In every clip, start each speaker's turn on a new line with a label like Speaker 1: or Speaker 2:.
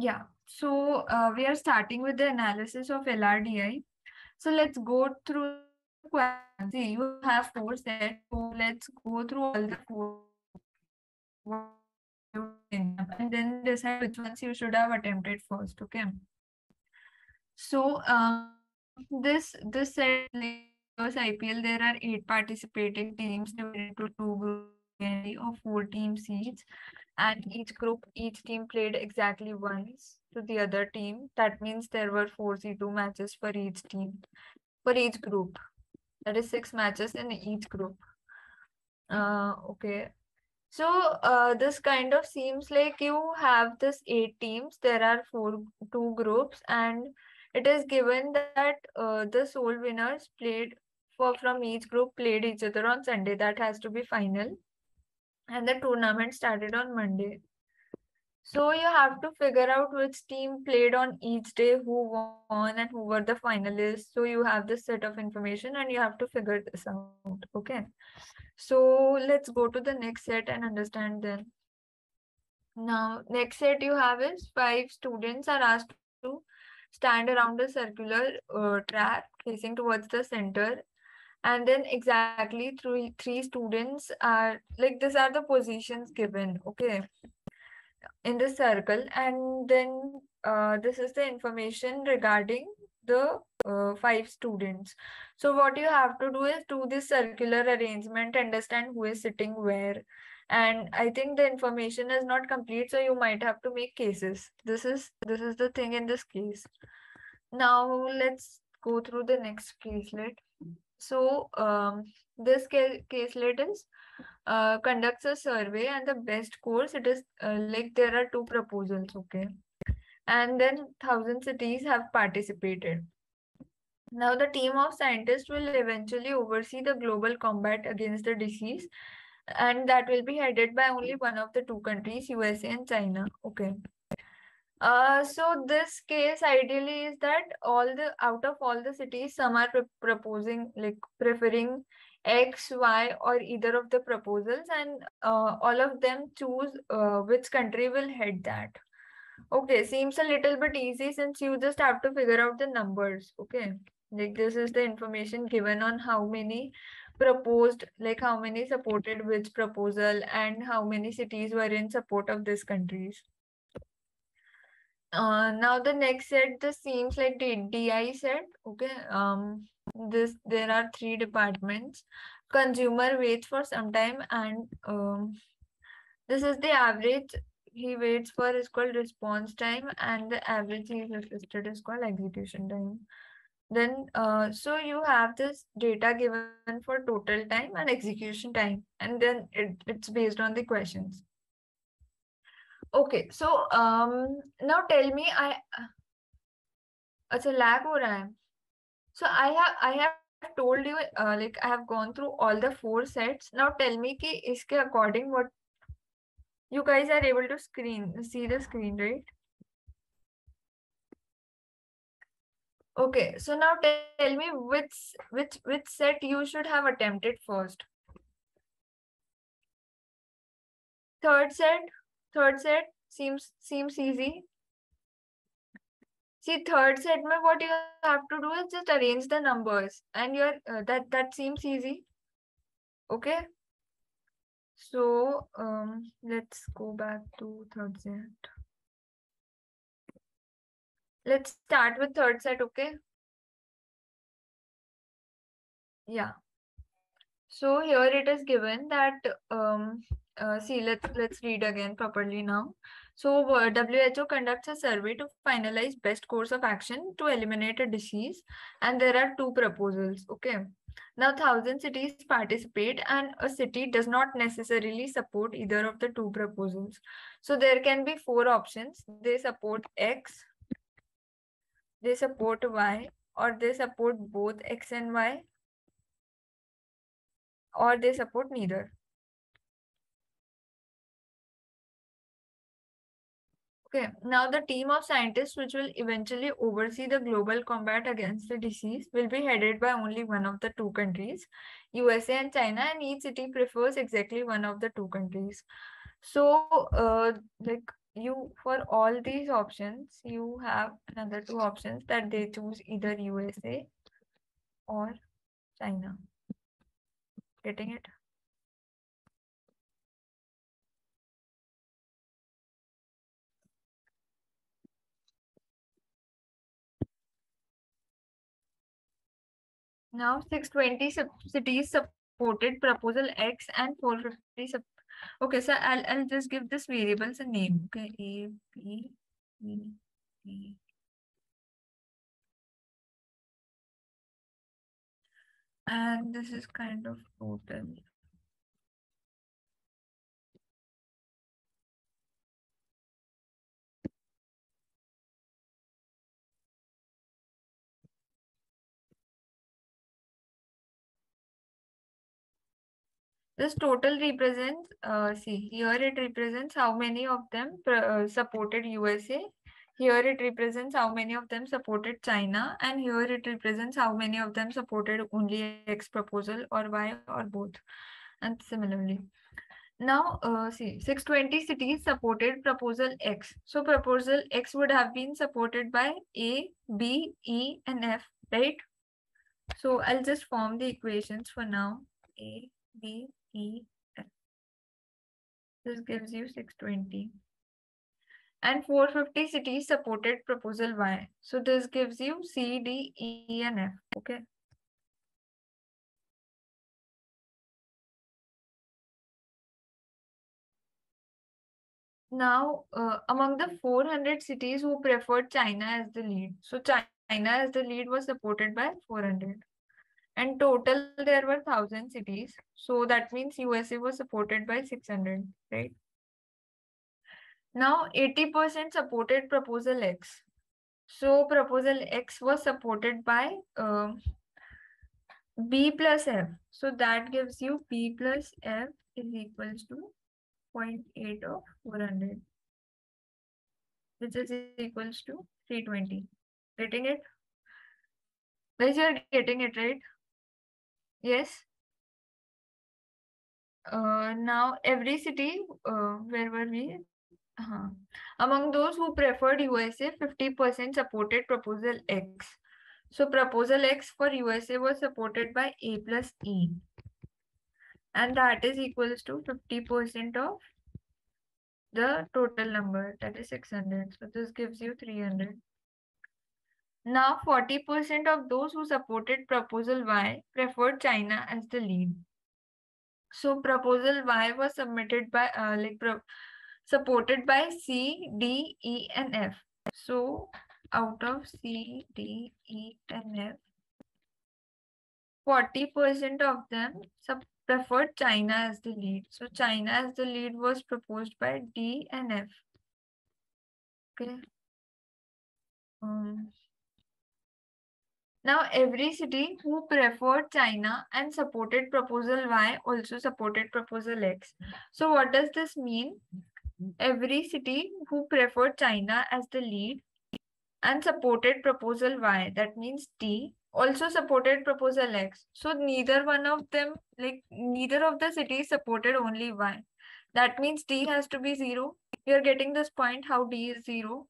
Speaker 1: Yeah, so uh, we are starting with the analysis of LRDI. So let's go through questions. You have four sets, so let's go through all the four and then decide which ones you should have attempted first. Okay. So um, this this set IPL, there are eight participating teams divided into two groups of four team seeds and each group, each team played exactly once to the other team. That means there were four C2 matches for each team, for each group. That is six matches in each group. Uh, okay. So uh, this kind of seems like you have this eight teams. There are four, two groups and it is given that uh, the sole winners played for from each group played each other on Sunday. That has to be final and the tournament started on Monday. So you have to figure out which team played on each day, who won and who were the finalists. So you have this set of information and you have to figure this out. Okay. So let's go to the next set and understand then. Now, next set you have is five students are asked to stand around a circular uh, track facing towards the center and then exactly three three students are like these are the positions given okay in the circle. And then uh, this is the information regarding the uh, five students. So what you have to do is do this circular arrangement understand who is sitting where. And i think the information is not complete so you might have to make cases. This is this is the thing in this case. Now let's go through the next caselet so um, this case, caselet is uh, conducts a survey and the best course it is uh, like there are two proposals okay? And then thousand cities have participated. Now the team of scientists will eventually oversee the global combat against the disease and that will be headed by only one of the two countries usa and china okay uh, so this case ideally is that all the out of all the cities, some are proposing like preferring X, Y, or either of the proposals, and uh, all of them choose uh, which country will head that. Okay, seems a little bit easy since you just have to figure out the numbers. Okay, like this is the information given on how many proposed, like how many supported which proposal, and how many cities were in support of these countries. Uh, now the next set, the seems like the DI set. Okay. Um, this there are three departments. Consumer waits for some time, and um, this is the average he waits for is called response time, and the average he is listed is called execution time. Then, uh, so you have this data given for total time and execution time, and then it, it's based on the questions okay so um now tell me i it's a lag or i am so i have i have told you uh, like i have gone through all the four sets. Now tell me ki iske according what you guys are able to screen see the screen right? Okay so now tell me which which which set you should have attempted first. Third set? Third set seems seems easy. See, third set, mein, what you have to do is just arrange the numbers, and you're uh, that that seems easy. Okay. So um, let's go back to third set. Let's start with third set. Okay. Yeah. So here it is given that um, uh, see, let's let's read again properly now. So WHO conducts a survey to finalize best course of action to eliminate a disease, and there are two proposals. Okay. Now, thousand cities participate, and a city does not necessarily support either of the two proposals. So there can be four options. They support X, they support Y, or they support both X and Y, or they support neither. Okay, now the team of scientists which will eventually oversee the global combat against the disease will be headed by only one of the two countries, USA and China, and each city prefers exactly one of the two countries. So, uh, like you for all these options, you have another two options that they choose either USA or China. Getting it? Now 620 sub cities supported proposal X and 450 sub Okay, so I'll I'll just give this variables a name. Okay, A, B, E, D. And this is kind of total. This total represents, uh, see, here it represents how many of them uh, supported USA. Here it represents how many of them supported China. And here it represents how many of them supported only X proposal or Y or both. And similarly. Now, uh, see, 620 cities supported proposal X. So proposal X would have been supported by A, B, E, and F, right? So I'll just form the equations for now. A, B, E, F. This gives you 620. And 450 cities supported proposal Y. So this gives you C, D, E, and F. Okay. Now, uh, among the 400 cities who preferred China as the lead. So China as the lead was supported by 400 and total there were 1000 cities. So that means usa was supported by 600 right? Now 80% supported proposal x. So proposal x was supported by uh, b plus f. So that gives you b plus f is equals to 0.8 of 400 which is equals to 320 getting it? Guys you are getting it right Yes. Uh, now every city, uh, where were we? Uh, among those who preferred USA, 50% supported proposal X. So proposal X for USA was supported by A plus E. And that is equals to 50% of the total number, that is 600. So this gives you 300. Now, 40% of those who supported Proposal Y preferred China as the lead. So, Proposal Y was submitted by, uh, like, supported by C, D, E, and F. So, out of C, D, E, and F, 40% of them preferred China as the lead. So, China as the lead was proposed by D and F. Okay. Um, now, every city who preferred China and supported proposal Y also supported proposal X. So what does this mean? Every city who preferred China as the lead and supported proposal Y, that means D, also supported proposal X. So neither one of them, like neither of the cities supported only Y. That means D has to be zero. You're getting this point, how D is zero.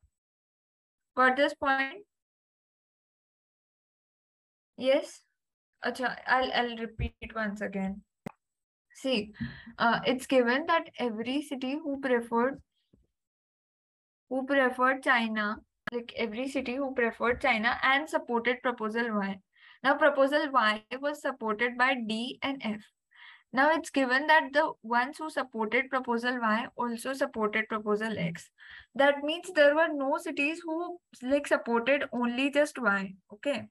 Speaker 1: Got this point? Yes. Acha, I'll, I'll repeat once again. See, uh, it's given that every city who preferred who preferred China, like every city who preferred China and supported proposal Y. Now proposal Y was supported by D and F. Now it's given that the ones who supported proposal Y also supported proposal X. That means there were no cities who like supported only just Y. Okay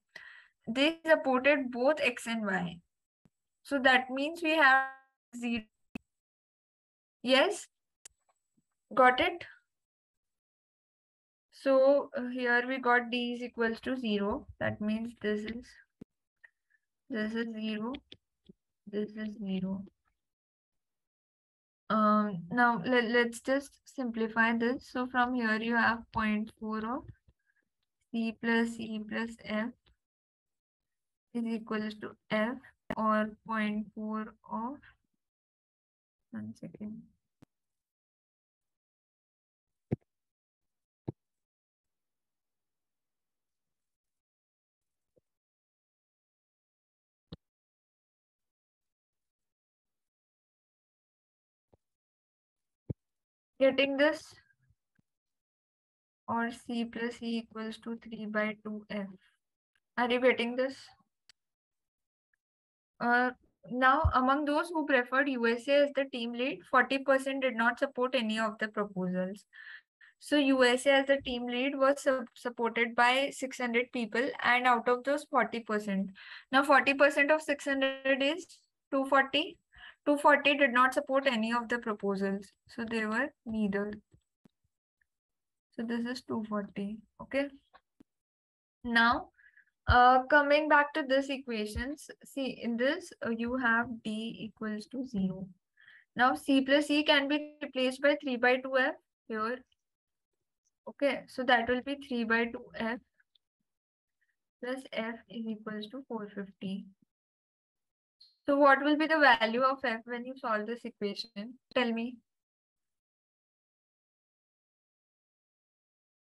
Speaker 1: they supported both x and y. So that means we have zero. Yes? Got it? So uh, here we got d is equals to 0. That means this is this is 0. This is 0. Um, now let, let's just simplify this. So from here you have 0.4 of c plus e plus f is equals to f or 0.4 of one second getting this or c plus e equals to 3 by 2f. Are you getting this? Uh, now, among those who preferred USA as the team lead, 40% did not support any of the proposals. So USA as the team lead was su supported by 600 people and out of those 40%. Now 40% of 600 is 240. 240 did not support any of the proposals. So they were neither. So this is 240. Okay. Now, uh, coming back to this equations, see in this uh, you have D equals to 0. Now C plus E can be replaced by 3 by 2F here Okay, so that will be 3 by 2f plus f is equals to 450. So what will be the value of f when you solve this equation? Tell me.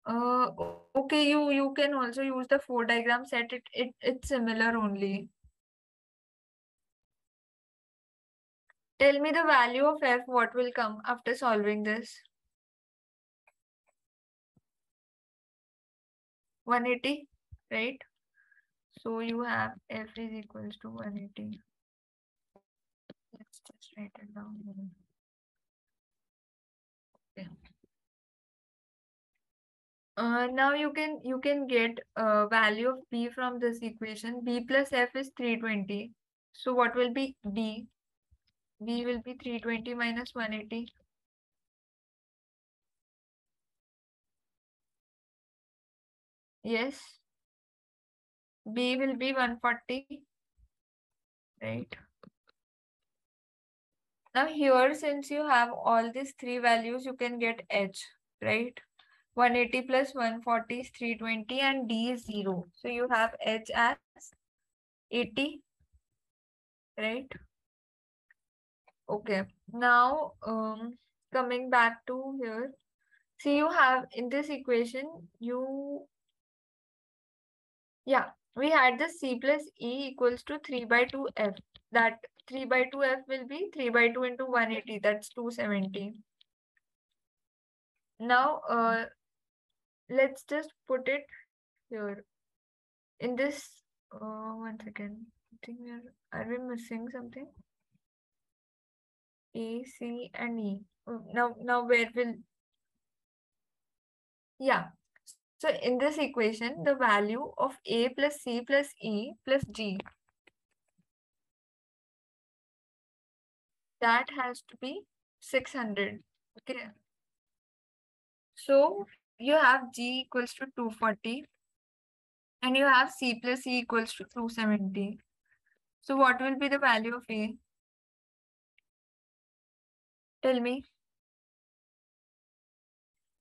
Speaker 1: Uh, okay, you, you can also use the four diagram set. It, it, it's similar only. Tell me the value of f, what will come after solving this? 180, right? So you have f is equals to 180. Let's just write it down here. Okay. Uh, now you can you can get a value of b from this equation. b plus f is 320. So what will be b? b will be 320 minus 180. Yes. B will be 140. Right. Now here, since you have all these three values, you can get H, right? 180 plus 140 is 320 and D is 0. So you have H as 80, right? Okay. Now, um, coming back to here, see you have in this equation, you yeah, we had the C plus E equals to 3 by 2F. That 3 by 2F will be 3 by 2 into 180. That's 270. Now, uh, let's just put it here. In this, uh, one second. I think we are, are we missing something? A, C, and E. Oh, now, now where will, yeah, so in this equation, the value of A plus C plus E plus G, that has to be 600. Okay. So you have G equals to 240 and you have C plus E equals to 270. So what will be the value of A? Tell me.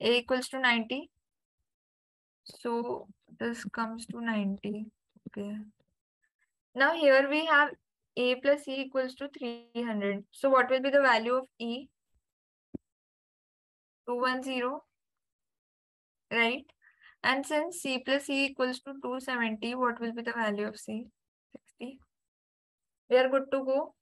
Speaker 1: A equals to 90. So this comes to 90. Okay. Now here we have A plus E equals to 300. So what will be the value of E? 210. Right? And since C plus E equals to 270, what will be the value of C? 60. We are good to go.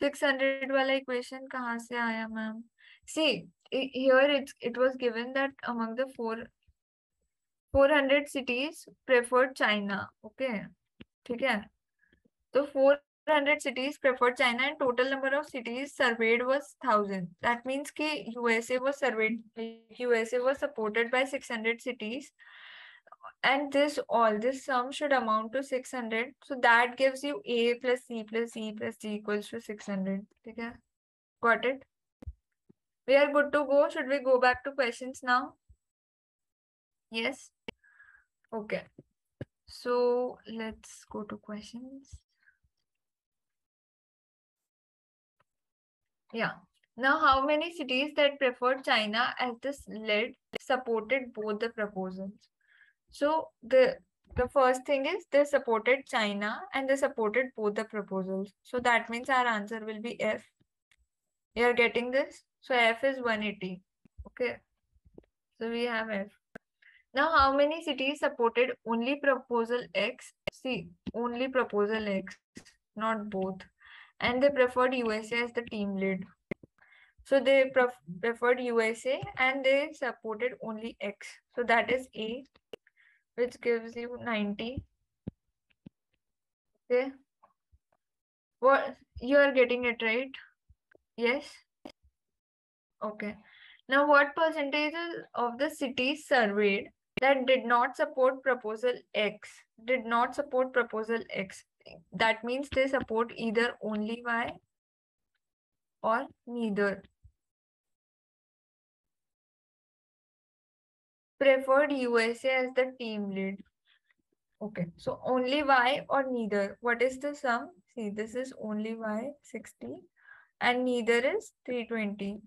Speaker 1: 600 वाला equation कहाँ से आया ma'am? See, here it, it was given that among the four 400 cities preferred China. Okay. Okay. So 400 cities preferred China and total number of cities surveyed was 1000. That means ki USA was surveyed, USA was supported by 600 cities. And this all this sum should amount to 600. So that gives you A plus C plus c plus D equals to 600. Okay. Got it? We are good to go. Should we go back to questions now? Yes. Okay. So let's go to questions. Yeah. Now, how many cities that preferred China as this lead supported both the proposals? So the the first thing is they supported China and they supported both the proposals. So that means our answer will be F. You're getting this? So F is 180. Okay. So we have F. Now, how many cities supported only proposal X? See, only proposal X, not both. And they preferred USA as the team lead. So they pref- preferred USA and they supported only X. So that is A, which gives you 90. Okay. What you are getting it right? Yes. Okay. Now, what percentages of the cities surveyed that did not support proposal X did not support proposal X? That means they support either only Y or neither. Preferred USA as the team lead. Okay, so only Y or neither. What is the sum? See, this is only Y 60 and neither is 320.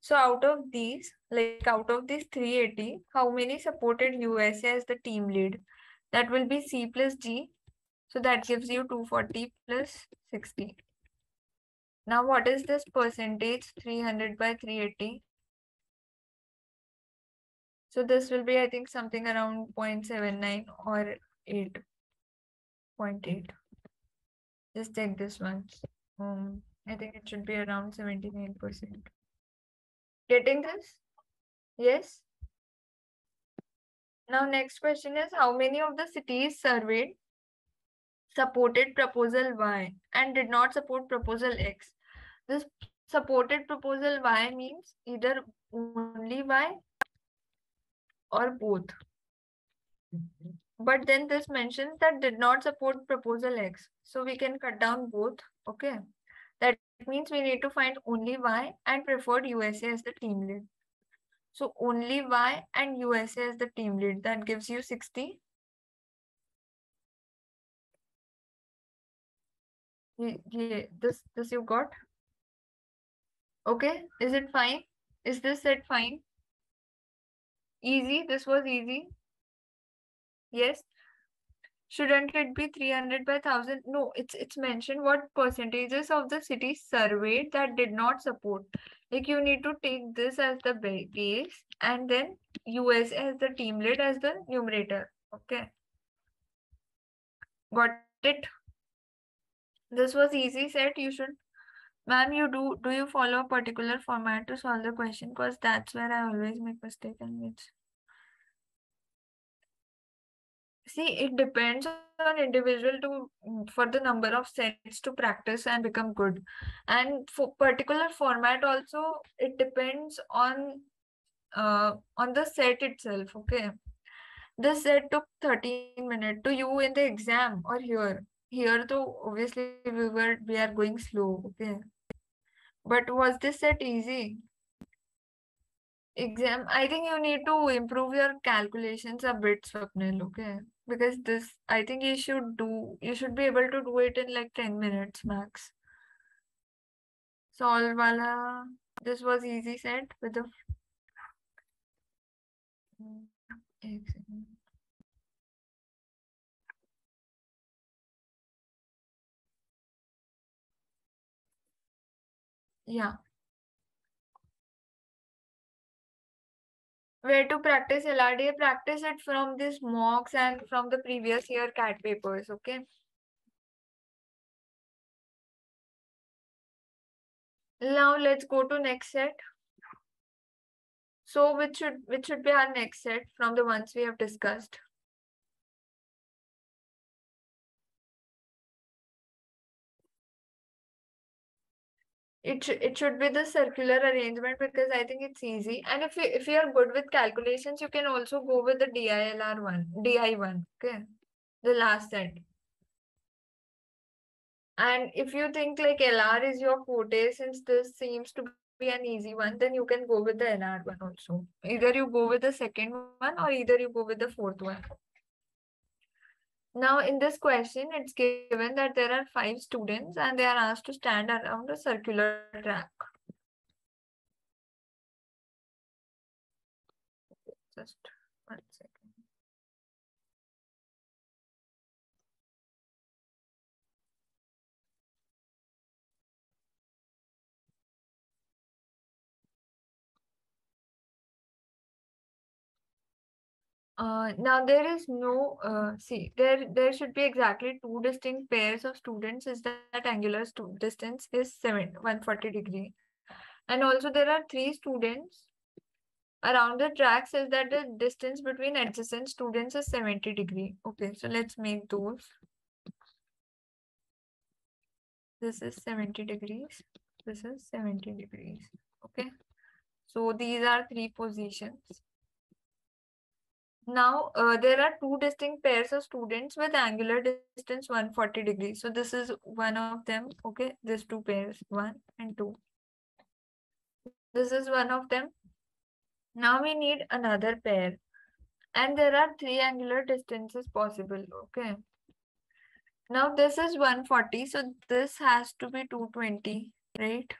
Speaker 1: So out of these, like out of these 380, how many supported USA as the team lead? That will be C plus G. So that gives you 240 plus 60. Now what is this percentage? 300 by 380. So this will be, I think, something around 0.79 or 8.8. Just take this one. Um, I think it should be around 79%. Getting this? Yes? Now next question is how many of the cities surveyed supported proposal Y and did not support proposal X? This supported proposal Y means either only Y or both. But then this mentions that did not support proposal X. So we can cut down both. Okay. That means we need to find only Y and preferred USA as the team lead. So only Y and USA as the team lead. That gives you 60. Yeah, this this you got. Okay, is it fine? Is this set fine? Easy, this was easy. Yes. Shouldn't it be 300 by 1000? No, it's it's mentioned what percentages of the cities surveyed that did not support. Like you need to take this as the base and then US as the team lead as the numerator. Okay. Got it? This was easy set. You should Ma'am, you do do you follow a particular format to solve the question? Because that's where I always make mistake and it's see it depends on individual to for the number of sets to practice and become good. And for particular format also it depends on uh on the set itself. Okay. The set took 13 minutes to you in the exam or here. Here though obviously we were we are going slow. Okay. But was this set easy? Exam, I think you need to improve your calculations a bit, Swapnil, okay? Because this, I think you should do, you should be able to do it in like 10 minutes max. Solve wala, this was easy set with the. Yeah. Where to practice LRDI? Practice it from this mocks and from the previous year CAT papers, okay? Now let's go to next set. So which should which should be our next set from the ones we have discussed? It, sh it should be the circular arrangement because I think it's easy. And if you if you are good with calculations, you can also go with the DILR one, DI one. Okay, the last set. And if you think like LR is your forte, since this seems to be an easy one, then you can go with the LR one also. Either you go with the second one or either you go with the fourth one. Now, in this question, it's given that there are five students and they are asked to stand around a circular track. Just one second. Uh, now there is no, uh, see, there there should be exactly two distinct pairs of students is that, angular distance is 7, 140 degree. And also there are three students around the track says that the distance between adjacent students is 70 degree. Okay, so let's make those. This is 70 degrees. This is 70 degrees. Okay. So these are three positions. Now, uh, there are two distinct pairs of students with angular distance 140 degrees. So this is one of them. Okay, these two pairs, one and two. This is one of them. Now we need another pair. And there are three angular distances possible. Okay. Now this is 140. So this has to be 220, right?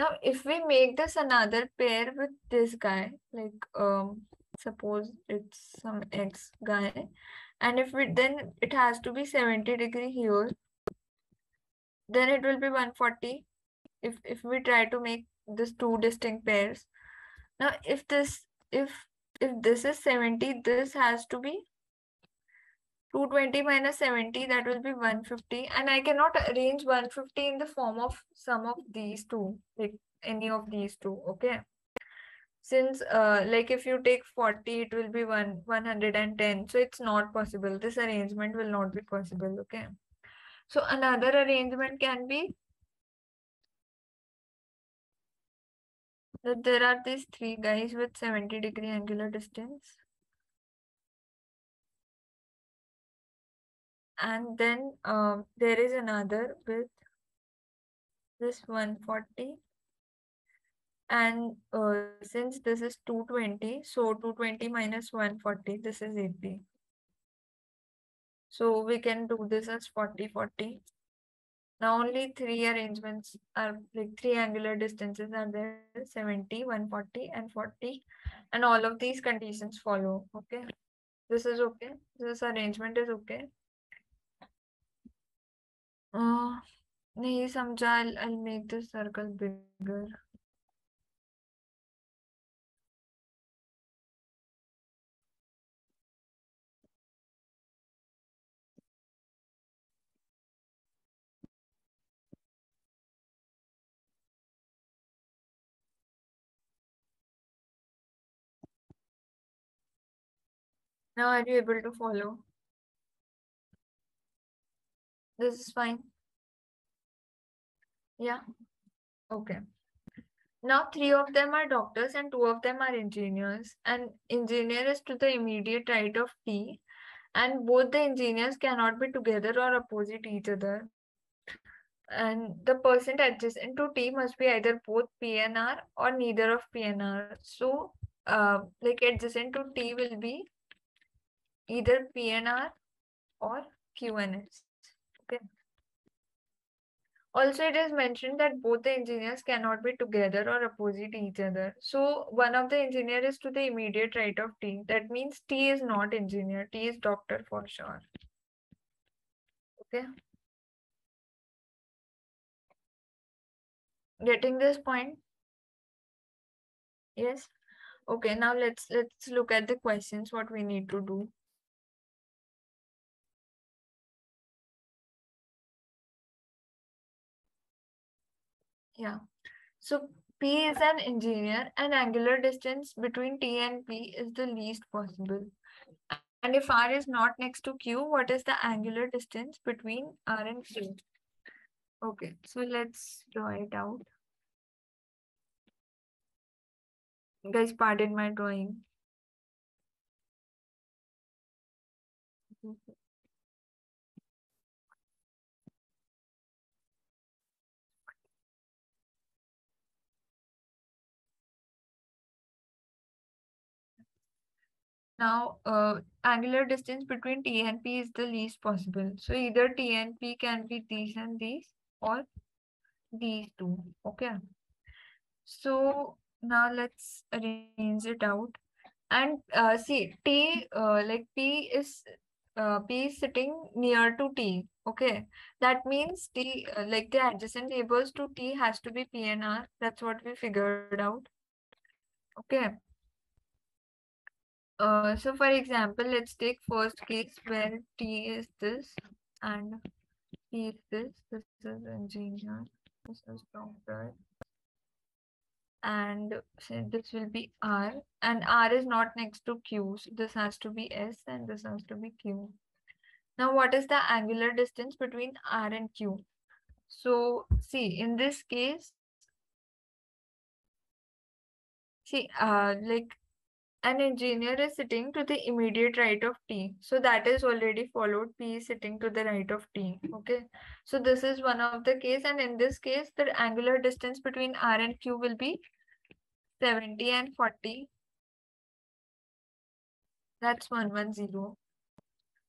Speaker 1: Now, if we make this another pair with this guy, like um, suppose it's some x guy, and if it then it has to be 70 degree here, then it will be 140. If if we try to make this two distinct pairs. Now, if this if if this is 70, this has to be 220 minus 70, that will be 150. And I cannot arrange 150 in the form of some of these two, like any of these two, okay? Since uh, like if you take 40, it will be one 110. So it's not possible. This arrangement will not be possible, okay? So another arrangement can be that there are these three guys with 70 degree angular distance. and then um, there is another with this 140 and uh, since this is 220 so 220 minus 140 this is 80 so we can do this as 40 40 now only three arrangements are like three angular distances are there 70 140 and 40 and all of these conditions follow okay? This is okay. This arrangement is okay. Uh, nahi samjha. I'll, I'll make this circle bigger. Now are you able to follow? This is fine. Yeah. Okay. Now three of them are doctors and two of them are engineers. And engineer is to the immediate right of T. And both the engineers cannot be together or opposite each other. And the person adjacent to T must be either both PNR or neither of PNR. So uh, like adjacent to T will be either PNR or QNS. Okay. Also, it is mentioned that both the engineers cannot be together or opposite each other. So, one of the engineer is to the immediate right of T. That means T is not engineer. T is doctor for sure. Okay. Getting this point? Yes. Okay, now let's let's look at the questions, what we need to do. Yeah. So P is an engineer and angular distance between T and P is the least possible. And if R is not next to Q, what is the angular distance between R and Q? Okay, so let's draw it out. Guys, pardon my drawing. Now, uh, angular distance between T and P is the least possible. So either T and P can be these and these or these two. Okay. So now let's arrange it out. And uh, see, T, uh, like P is uh, P is sitting near to T. Okay, that means T, uh, like the adjacent neighbors to T has to be P and R. That's what we figured out. Okay. Uh, so for example, let's take first case where T is this and P is this. This is engineer. This is doctor. and this will be R and R is not next to Q. So this has to be S and this has to be Q. Now what is the angular distance between R and Q? So see in this case, see uh like an engineer is sitting to the immediate right of T. So that is already followed. P is sitting to the right of T. Okay. So this is one of the case. And in this case, the angular distance between R and Q will be 70 and 40. That's 110.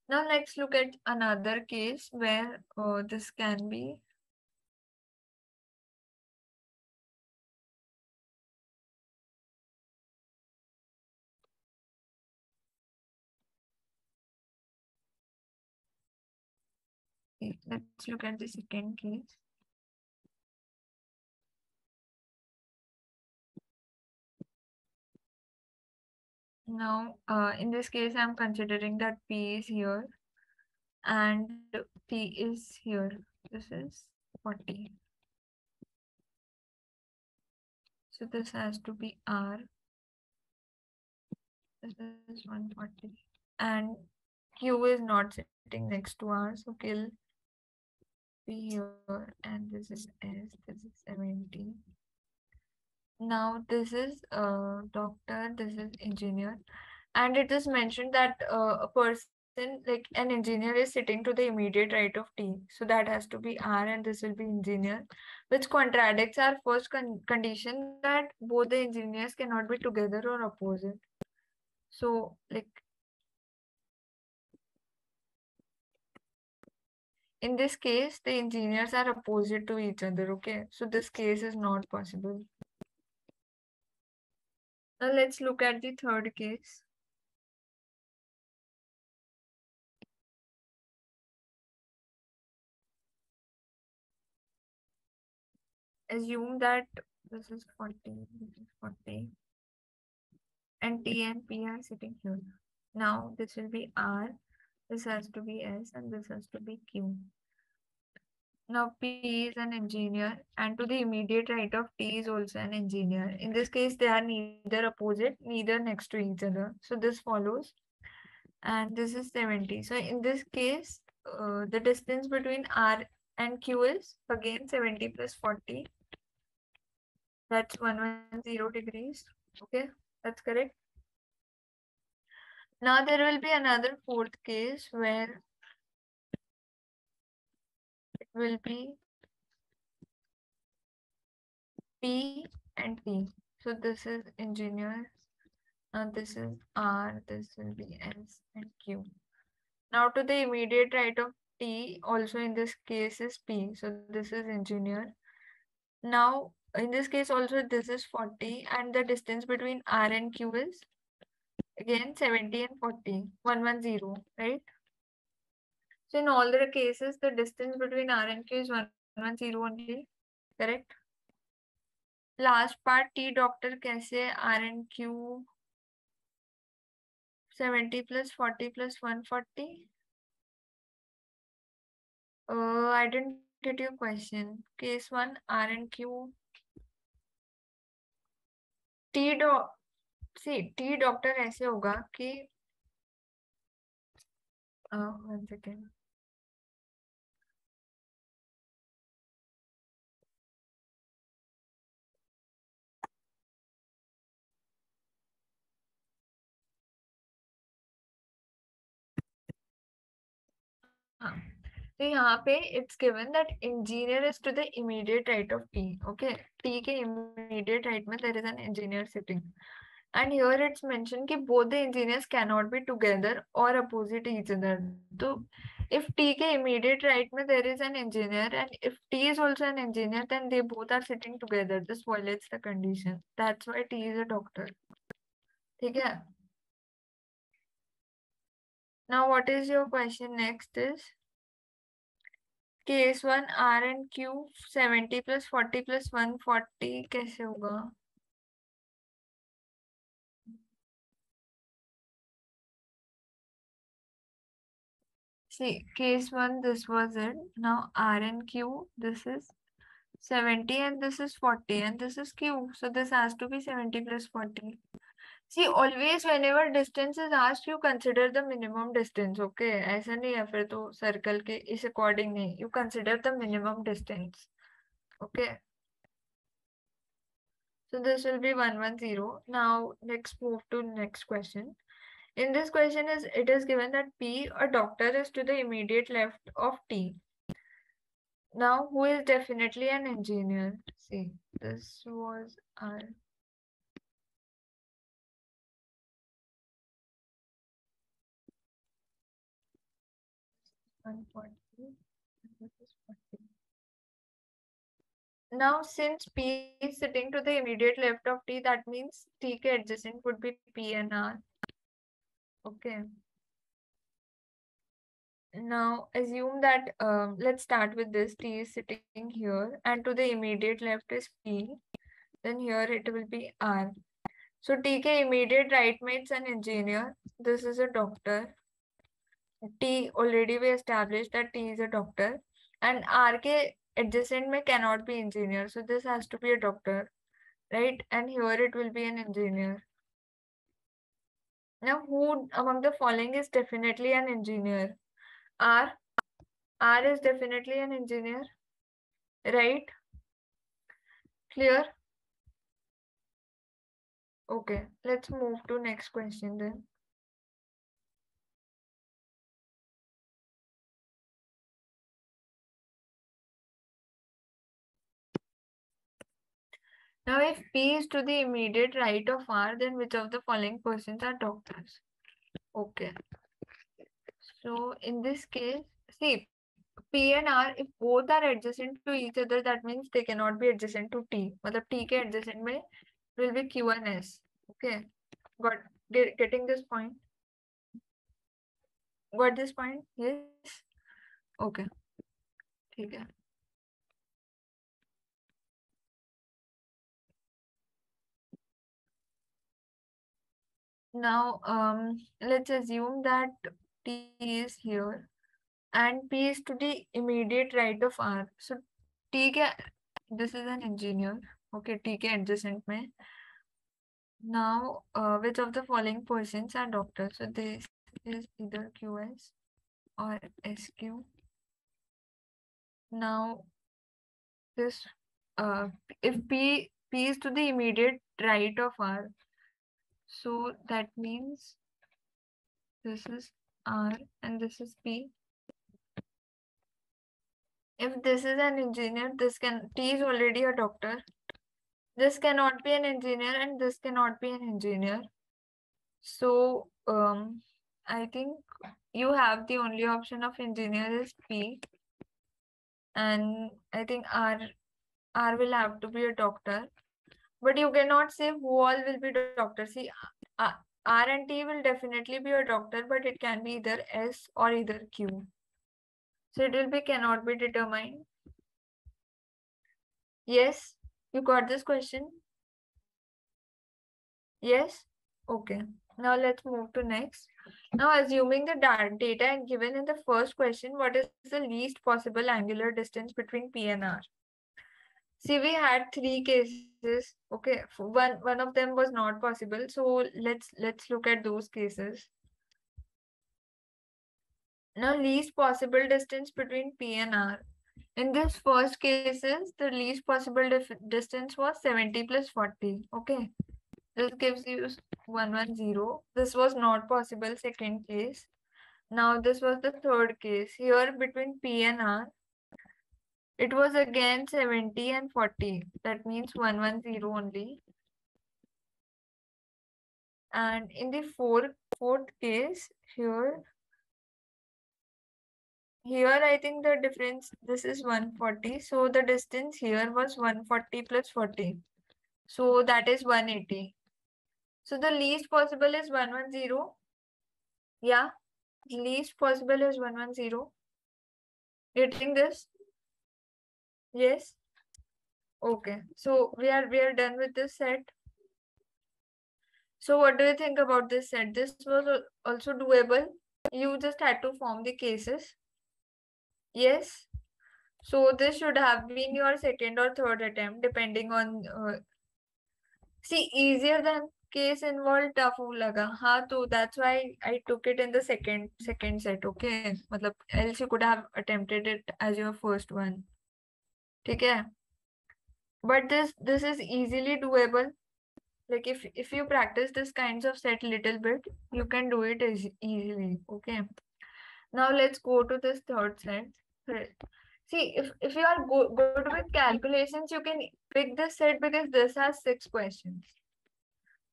Speaker 1: Now let's look at another case where uh, this can be Okay, let's look at the second case. Now, uh, in this case, I'm considering that P is here and P is here. This is 40. So this has to be R. This is 140. And Q is not sitting next to R. So kill P here and this is S. This is 70. Now this is uh, doctor, this is engineer. And it is mentioned that uh, a person like an engineer is sitting to the immediate right of T. So that has to be R and this will be engineer, which contradicts our first con condition that both the engineers cannot be together or opposite. So like in this case, the engineers are opposite to each other. Okay. So this case is not possible. Now let's look at the third case. Assume that this is 40, this is 40. And T and P are sitting here. Now this will be R, this has to be S, and this has to be Q. Now P is an engineer and to the immediate right of T is also an engineer. In this case, they are neither opposite, neither next to each other. So this follows. And this is 70. So in this case, uh, the distance between R and Q is again 70 plus 40. That's 110 degrees. Okay, that's correct. Now there will be another fourth case where it will be P and T. So this is engineer. Now this is R, this will be S and Q. Now to the immediate right of T also in this case is P. So this is engineer. Now in this case also this is 40 and the distance between R and Q is again 70 and 40, 110, right? So in all the cases, the distance between R and Q is 110 only, correct? Last part T doctor कैसे R and Q 70 plus 40 plus 140? Uh, I didn't get your question. Case 1 R and Q T doc see T doctor ऐसे होगा कि one second. हाँ तो यहाँ पे it's given that engineer is to the immediate right of T okay T के immediate right में there is an engineer sitting and here it's mentioned कि both the engineers cannot be together or opposite each other so if T के immediate right में there is an engineer and if T is also an engineer then they both are sitting together this violates the condition that's why T is a doctor ठीक है now what is your question next is case one R and Q 70 plus 40 plus 140 कैसे होगा See, case one, this was it. Now R and Q, this is 70 and this is 40 and this is q. So this has to be 70 plus 40. See, always whenever distance is asked, you consider the minimum distance, okay? ऐसा नहीं है फिर तो circle के इस according नहीं. You consider the minimum distance, okay? So this will be 110. Now let's move to next question. In this question is it is given that P, a doctor, is to the immediate left of T. Now who is definitely an engineer? See, this was two. Now, since P is sitting to the immediate left of T, that means T adjacent would be P and R. Okay. Now, assume that, um, let's start with this. T is sitting here and to the immediate left is P. Then here it will be R. So T ke immediate right means an engineer. This is a doctor. T already we established that T is a doctor. And R ke adjacent may cannot be engineer. So this has to be a doctor, right? And here it will be an engineer. Now, who among the following is definitely an engineer? R. R is definitely an engineer, right? Clear? Okay, let's move to next question then. Now, if P is to the immediate right of R, then which of the following persons are doctors? Okay. So, in this case, see, P and R, if both are adjacent to each other, that means they cannot be adjacent to T. मतलब T के adjacent में will be Q and S. Okay. Got get, getting this point? Got this point? Yes. Okay. ठीक है. Now, um, let's assume that T is here and P is to the immediate right of R. So T ke, this is an engineer. Okay, T ke adjacent mein. Now, uh, which of the following persons are doctors? So this is either QS or SQ. Now, this, uh, if P, P is to the immediate right of R, so that means this is R and this is P. If this is an engineer, this can, T is already a doctor. This cannot be an engineer and this cannot be an engineer. So, um, I think you have the only option of engineer is P. And I think R, R will have to be a doctor. But you cannot say who all will be doctors. See, uh, R and T will definitely be a doctor, but it can be either S or either Q. So it will be cannot be determined. Yes, you got this question? Yes? Okay. Now let's move to next. Now assuming the data given in the first question, what is the least possible angular distance between P and R? See, we had three cases. Okay, one one of them was not possible. So let's let's look at those cases. Now, least possible distance between P and R. In this first cases, the least possible distance was 70 plus 40. Okay, this gives you 110. This was not possible second case. Now this was the third case. Here between P and R, it was again 70 and 40. That means 110 only. And in the fourth, fourth case, here, here I think the difference, this is 140. So the distance here was 140 plus 40. So that is 180. So the least possible is 110. Yeah, least possible is 110. Getting this? Yes. Okay. So we are we are done with this set. So what do you think about this set? This was also doable. You just had to form the cases. Yes. So this should have been your second or third attempt depending on. Uh, see, easier than case involved tough laga. Ha, so that's why I took it in the second second set. Okay. Matlab, else you could have attempted it as your first one. ठीक है? But this this is easily doable. Like if if you practice this kinds of set little bit, you can do it as easily. Okay. Now let's go to this third set. See, if, if you are go good with calculations, you can pick this set because this has six questions.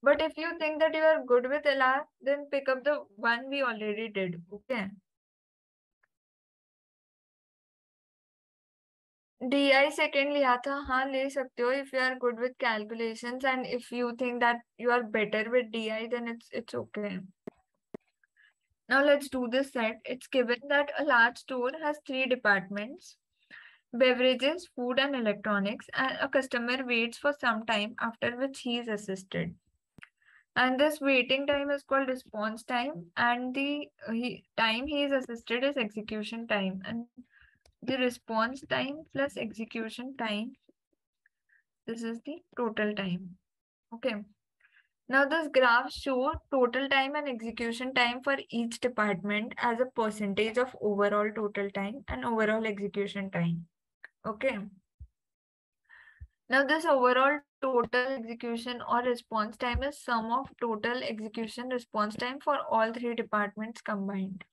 Speaker 1: But if you think that you are good with LR, then pick up the one we already did. Okay. DI second लिया था हाँ ले सकते हो if you are good with calculations and if you think that you are better with DI then it's it's okay. Now let's do this set. It's given that a large store has three departments beverages, food, and electronics, and a customer waits for some time after which he is assisted. And this waiting time is called response time, and the uh, he, time he is assisted is execution time. And the response time plus execution time, this is the total time. Okay. Now this graph show total time and execution time for each department as a percentage of overall total time and overall execution time. Okay. Now this overall total execution or response time is sum of total execution response time for all three departments combined.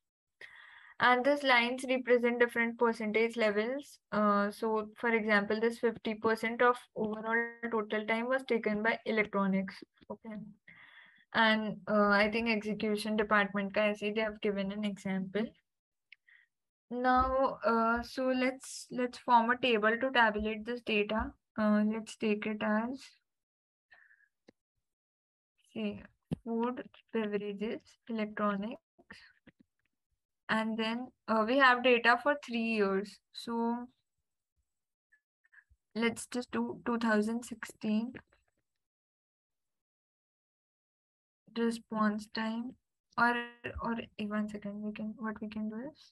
Speaker 1: And these lines represent different percentage levels. Uh, so for example, this 50% of overall total time was taken by electronics. Okay. And uh, I think execution department ka they have given an example. Now, uh, so let's let's form a table to tabulate this data. Uh, let's take it as see, food, beverages, electronics, and then uh, we have data for three years. So let's just do 2016 response time or or one second we can what we can do is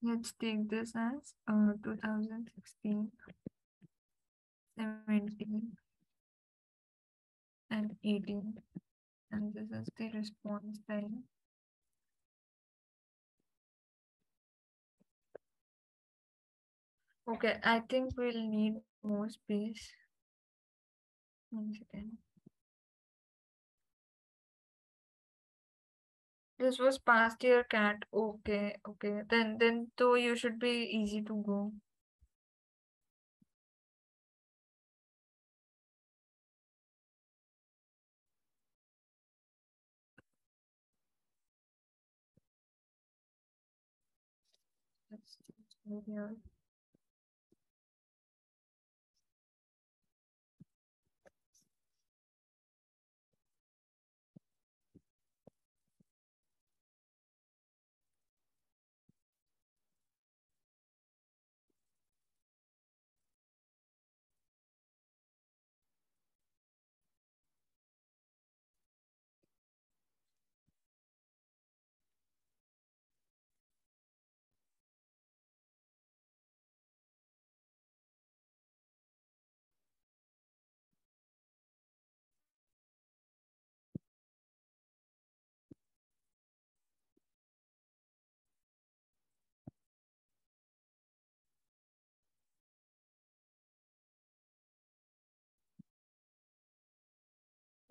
Speaker 1: Let's take this as uh, 2016, 17, and 18. And this is the response time. Okay, I think we'll need more space. One second. This was past year cat. Okay, okay. Then then so you should be easy to go.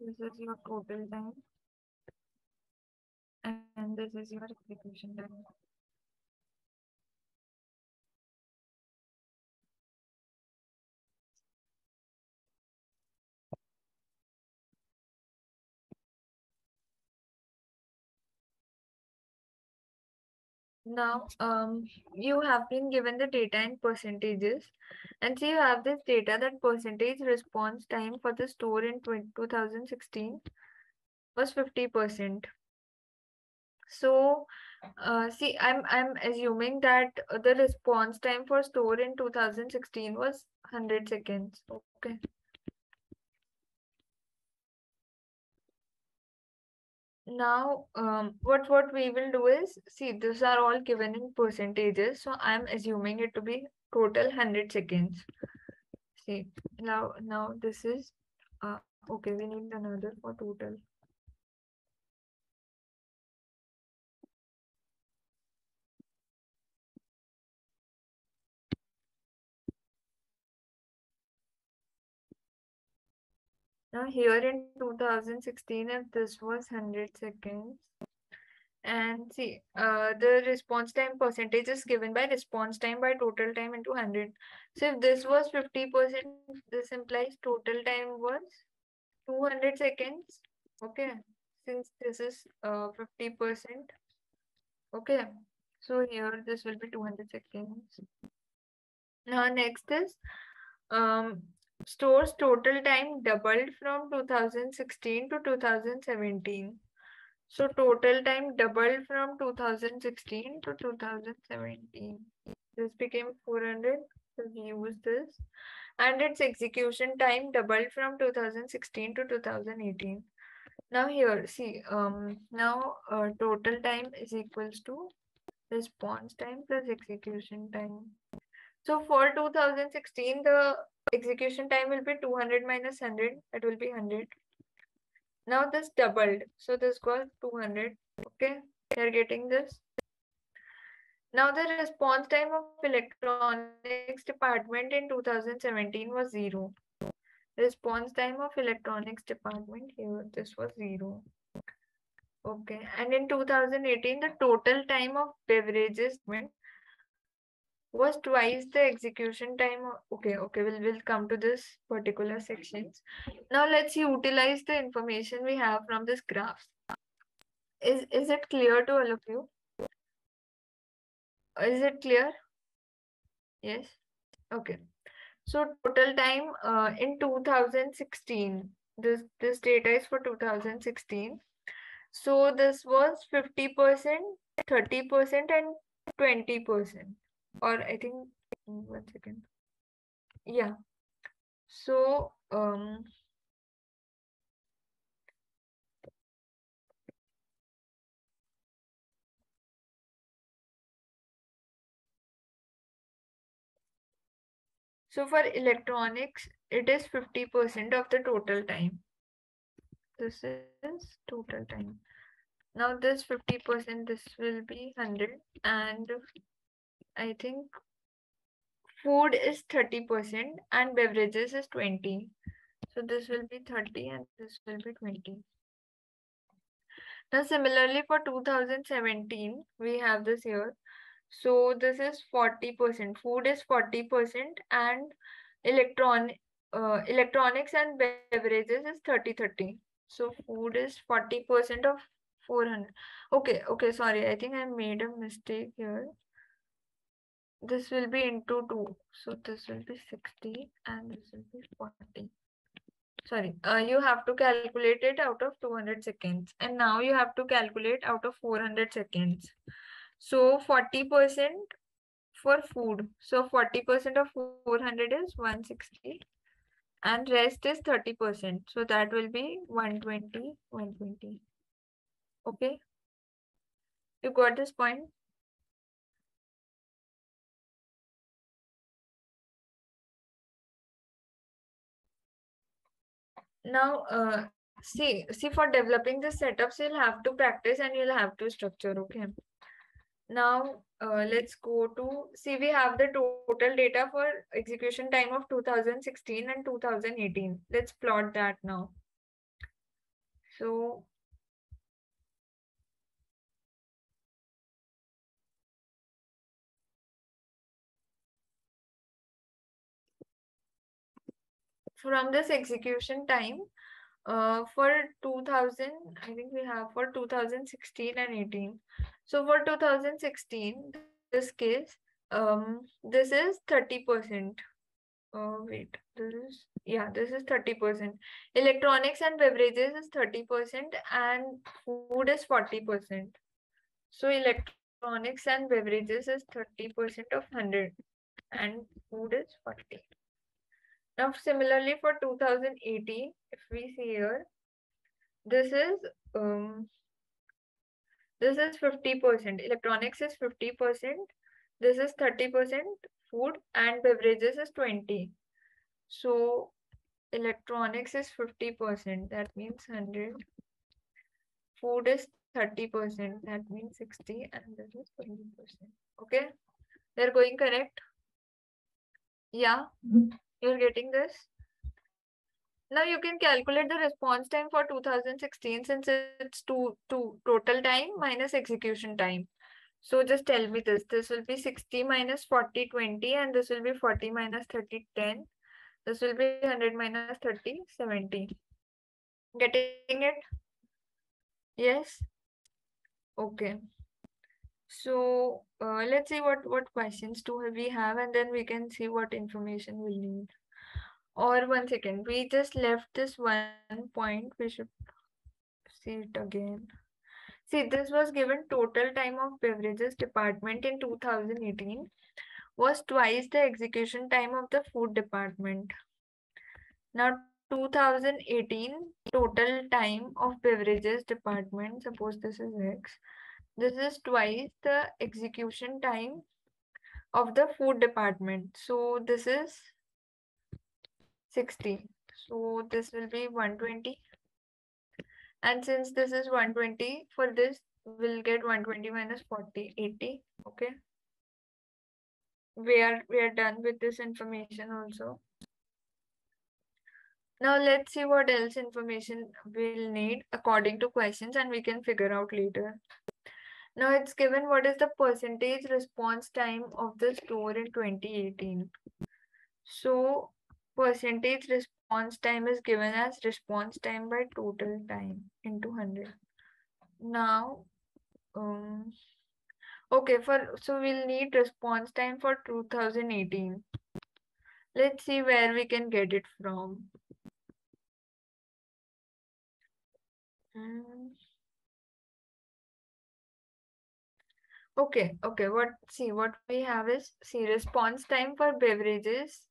Speaker 1: This is your total time. And this is your execution time. Now, um, you have been given the data in percentages. And so you have this data that percentage response time for the store in 2016 was 50%. So, uh, see, I'm I'm assuming that the response time for store in 2016 was 100 seconds. Okay. Now um, what what we will do is see these are all given in percentages so i'm assuming it to be total 100 seconds. See now now this is uh, okay we need another for total Now here in 2016, if this was 100 seconds, and see, uh, the response time percentage is given by response time by total time into 100. So if this was 50%, this implies total time was 200 seconds. Okay, since this is uh, 50%. Okay, so here this will be 200 seconds. Now next is um, stores total time doubled from 2016 to 2017. So total time doubled from 2016 to 2017. This became 400. So this. And its execution time doubled from 2016 to 2018. Now here, see, um, now uh, total time is equals to response time plus execution time. So for 2016, the execution time will be 200 minus 100. It will be 100. Now this doubled. So this got 200. Okay, you're getting this. Now the response time of electronics department in 2017 was zero. Response time of electronics department here, this was zero. Okay, and in 2018, the total time of beverages was twice the execution time. Okay, okay, we'll, we'll come to this particular sections. Now let's utilize the information we have from this graph. Is, is it clear to all of you? Is it clear? Yes. Okay. So total time uh, in 2016, this, this data is for 2016. So this was 50%, 30% and 20% or I think one second. Yeah. So um So for electronics, it is 50% of the total time. This is total time. Now this 50%, this will be 100 and I think food is 30% and beverages is 20. So this will be 30 and this will be 20. Now similarly for 2017, we have this here. So this is 40%. Food is 40% and electron uh, electronics and beverages is 30-30. So food is 40% of 400. Okay, okay, sorry. I think I made a mistake here this will be into 2 so this will be 60 and this will be 40 sorry uh, you have to calculate it out of 200 seconds. And now you have to calculate out of 400 seconds. So 40 percent for food. So 40 percent of 400 is 160 and rest is 30 percent. So that will be 120 120 okay? You got this point Now, uh, see, see for developing the setups, you'll have to practice and you'll have to structure, okay? Now, uh, let's go to, see, we have the total data for execution time of 2016 and 2018. Let's plot that now. So, from this execution time uh, for 2000 i think we have for 2016 and 18 so for 2016 this case um this is 30 percent. Uh, wait this is yeah this is 30 percent. Electronics and beverages is 30 percent and food is 40 percent. So electronics and beverages is 30 percent of 100 and food is 40 now, similarly for 2018, if we see here, this is um, This is 50%. Electronics is 50%. This is 30% food and beverages is 20. So electronics is 50%. That means 100. Food is 30%. That means 60 and this is 20%. Okay. They're going correct. Yeah. You're getting this? Now you can calculate the response time for 2016 since it's two, two total time minus execution time. So just tell me this. This will be 60 minus 40, 20 and this will be 40 minus 30, 10. This will be 100 minus 30, 70. Getting it? Yes? Okay. So uh, let's see what, what questions do we have and then we can see what information we need. Or one second, we just left this one point. We should see it again. See, this was given total time of beverages department in 2018 was twice the execution time of the food department. Now 2018 total time of beverages department, suppose this is X, this is twice the execution time of the food department. So this is 60. So this will be 120. And since this is 120, for this, we'll get 120 minus 40, 80. Okay. We are, we are done with this information also. Now let's see what else information we'll need according to questions and we can figure out later. Now it's given what is the percentage response time of the store in 2018. So percentage response time is given as response time by total time into 100. Now, um, okay, for so we'll need response time for 2018. Let's see where we can get it from. Mm. Okay, okay, what see what we have is see response time for beverages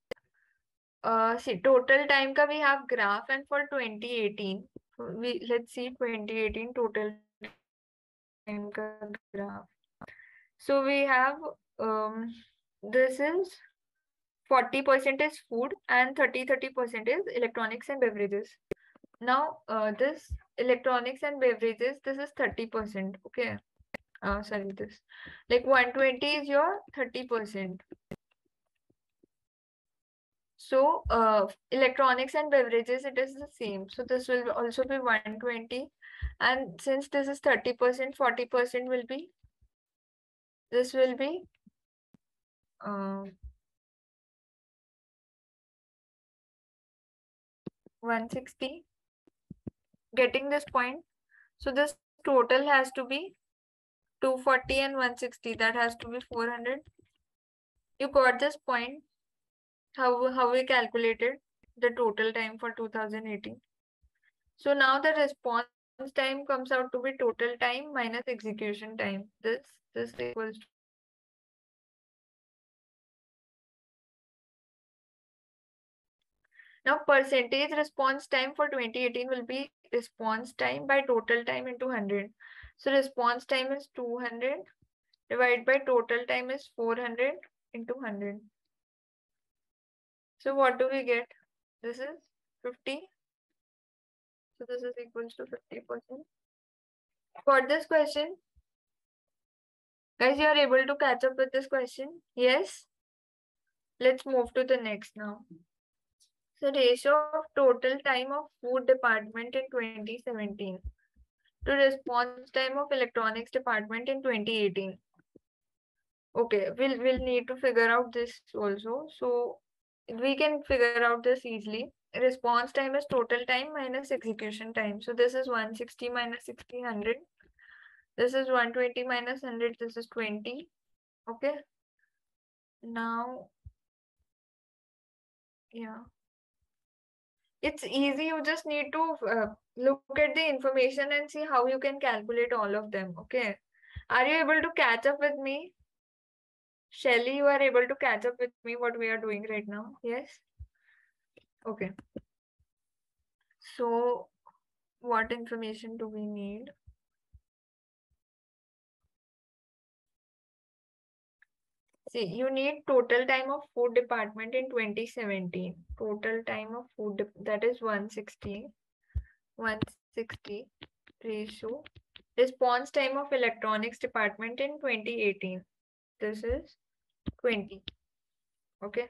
Speaker 1: uh, see, total time ka we have graph and for 2018, we let's see 2018 total time ka graph. So we have um this is 40% is food and 30 30% is electronics and beverages. Now uh, this electronics and beverages this is 30%. Okay. Uh, sorry, this like 120 is your 30%. So uh, electronics and beverages, it is the same. So this will also be 120. And since this is 30%, 40% will be, this will be uh, 160. Getting this point. So this total has to be 240 and 160. That has to be 400. You got this point how, how we calculated the total time for 2018. So now the response time comes out to be total time minus execution time. This, this equals Now percentage response time for 2018 will be response time by total time into 100. So response time is 200 divided by total time is 400 into 100. So what do we get? This is 50. So this is equals to 50%. Got this question? Guys, you are able to catch up with this question? Yes? Let's move to the next now. So ratio of total time of food department in 2017 to response time of electronics department in 2018. Okay, we'll, we'll need to figure out this also. So we can figure out this easily. Response time is total time minus execution time. So this is 160 minus 60, 100. This is 120 minus 100. This is 20. Okay. Now, yeah. It's easy. You just need to uh, look at the information and see how you can calculate all of them. Okay. Are you able to catch up with me? Shelly, you are able to catch up with me what we are doing right now. Yes? Okay. So what information do we need? See, you need total time of food department in 2017. Total time of food, that is 160. 160 ratio. Response time of electronics department in 2018. This is 20. Okay.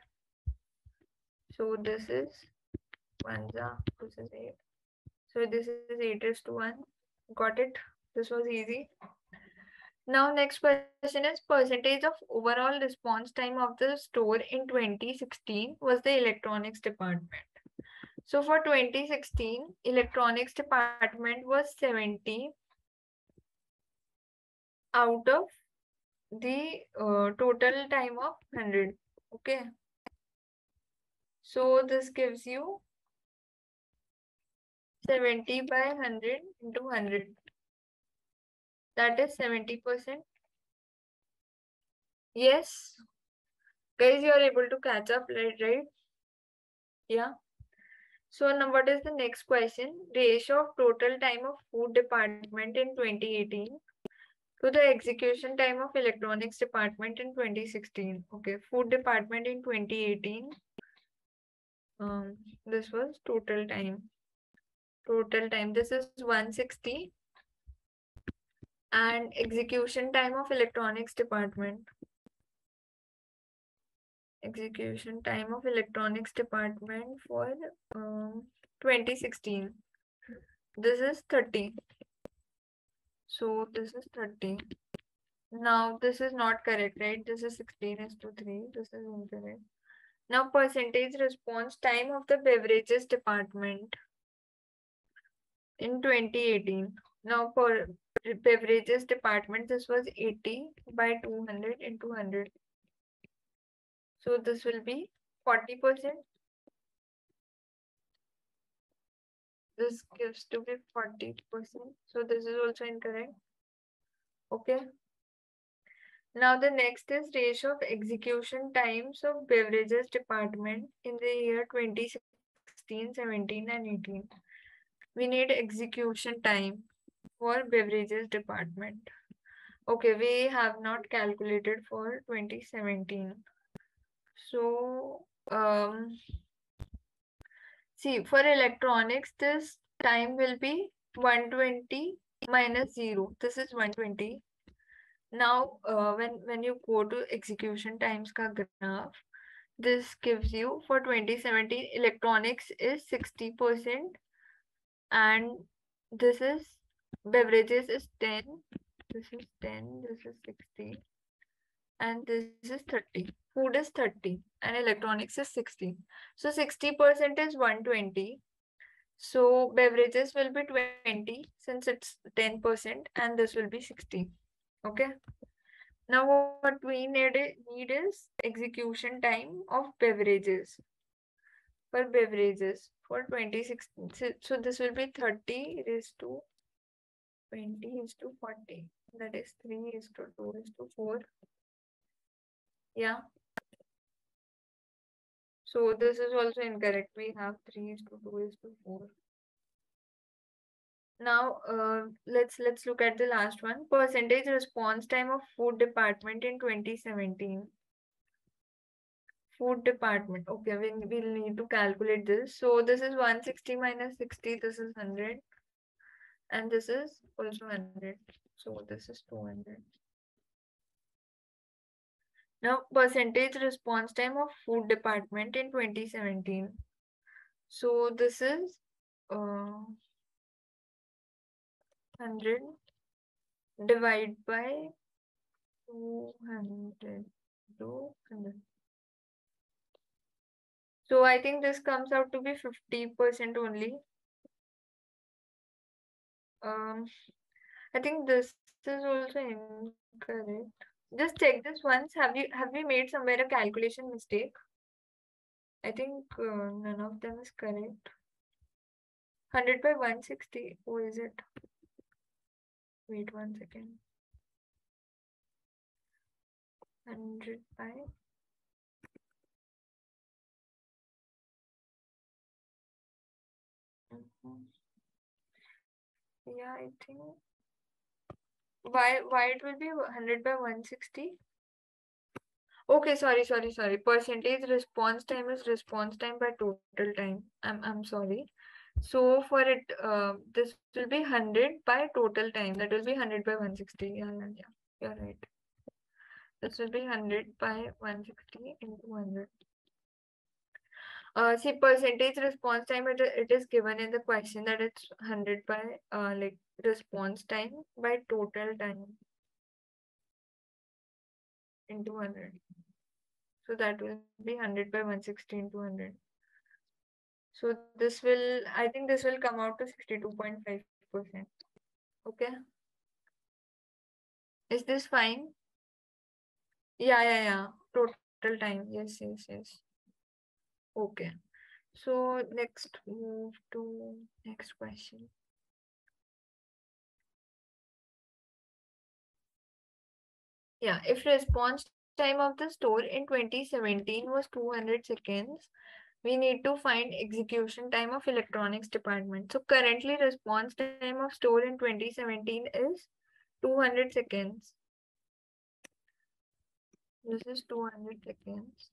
Speaker 1: So this is 1, this is 8. So this is 8 is to 1. Got it? This was easy. Now next question is percentage of overall response time of the store in 2016 was the electronics department. So for 2016, electronics department was 70 out of the uh, total time of 100. Okay. So this gives you 70 by 100 into 100 that is 70%. Yes. Guys, you are able to catch up, right? Yeah. So now what is the next question? Ratio of total time of food department in 2018 to the execution time of electronics department in 2016. Okay, food department in 2018. Um, this was total time. Total time. This is 160 and execution time of electronics department. Execution time of electronics department for um, 2016. This is 30. So this is 30. Now this is not correct, right? This is 16 is to 3. This is incorrect. Now percentage response time of the beverages department in 2018. Now for beverages department, this was 80 by 200 into 100. So this will be 40%. This gives to be 40%. So this is also incorrect. Okay. Now the next is ratio of execution times of beverages department in the year 2016, 17 and 18. We need execution time for beverages department. Okay, we have not calculated for 2017. So, um, see, for electronics, this time will be 120 minus 0. This is 120. Now, uh, when, when you go to execution times ka graph, this gives you for 2017, electronics is 60% and this is beverages is 10 this is 10 this is 60 and this is 30 food is 30 and electronics is 60 so 60 percent is 120 so beverages will be 20 since it's 10 percent and this will be 60 okay? Now what we need, need is execution time of beverages. For beverages for 26 so this will be 30 raised to 20 is to 40. That is 3 is to 2 is to 4. Yeah. So this is also incorrect. We have 3 is to 2 is to 4. Now uh, let's let's look at the last one. Percentage response time of food department in 2017. Food department. Okay, we will need to calculate this. So this is 160 minus 60. This is 100 and this is also 100 so this is 200 now percentage response time of food department in 2017 so this is uh, 100 divide by 200 200 so I think this comes out to be 50% only um, I think this is also incorrect. Just check this once. Have you have we made somewhere a calculation mistake? I think uh, none of them is correct. 100 by 160. Who is it? Wait one second. 100 by mm -hmm. Yeah, I think. Why why it will be 100 by 160? Okay, sorry, sorry, sorry. Percentage response time is response time by total time. I'm I'm sorry. So for it, uh, this will be 100 by total time. That will be 100 by 160. Yeah, yeah, yeah. You're right. This will be 100 by 160 into 100. Uh, see, percentage response time, it, it is given in the question that it's 100 by uh, like response time by total time into 100. So that will be 100 by 160 into 100. So this will, I think this will come out to 62.5%. Okay. Is this fine? Yeah, yeah, yeah. Total time. Yes, yes, yes. Okay. So next move to next question. Yeah, if response time of the store in 2017 was 200 seconds, we need to find execution time of electronics department. So currently response time of store in 2017 is 200 seconds. This is 200 seconds.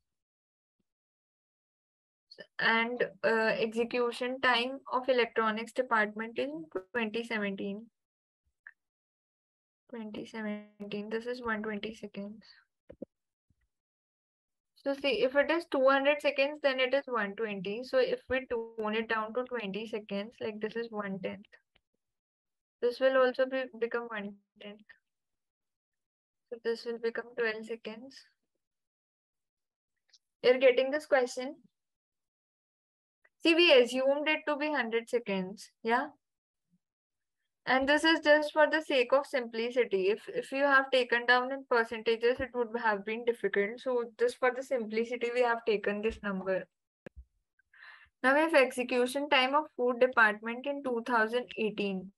Speaker 1: And uh, execution time of electronics department in 2017. 2017, this is 120 seconds. So see, if it is 200 seconds, then it is 120. So if we tone it down to 20 seconds, like this is 1 tenth. This will also be become 1 tenth. So this will become 12 seconds. You're getting this question? See, we assumed it to be 100 seconds. Yeah. And this is just for the sake of simplicity. If, if you have taken down in percentages, it would have been difficult. So just for the simplicity, we have taken this number. Now we have execution time of food department in 2018.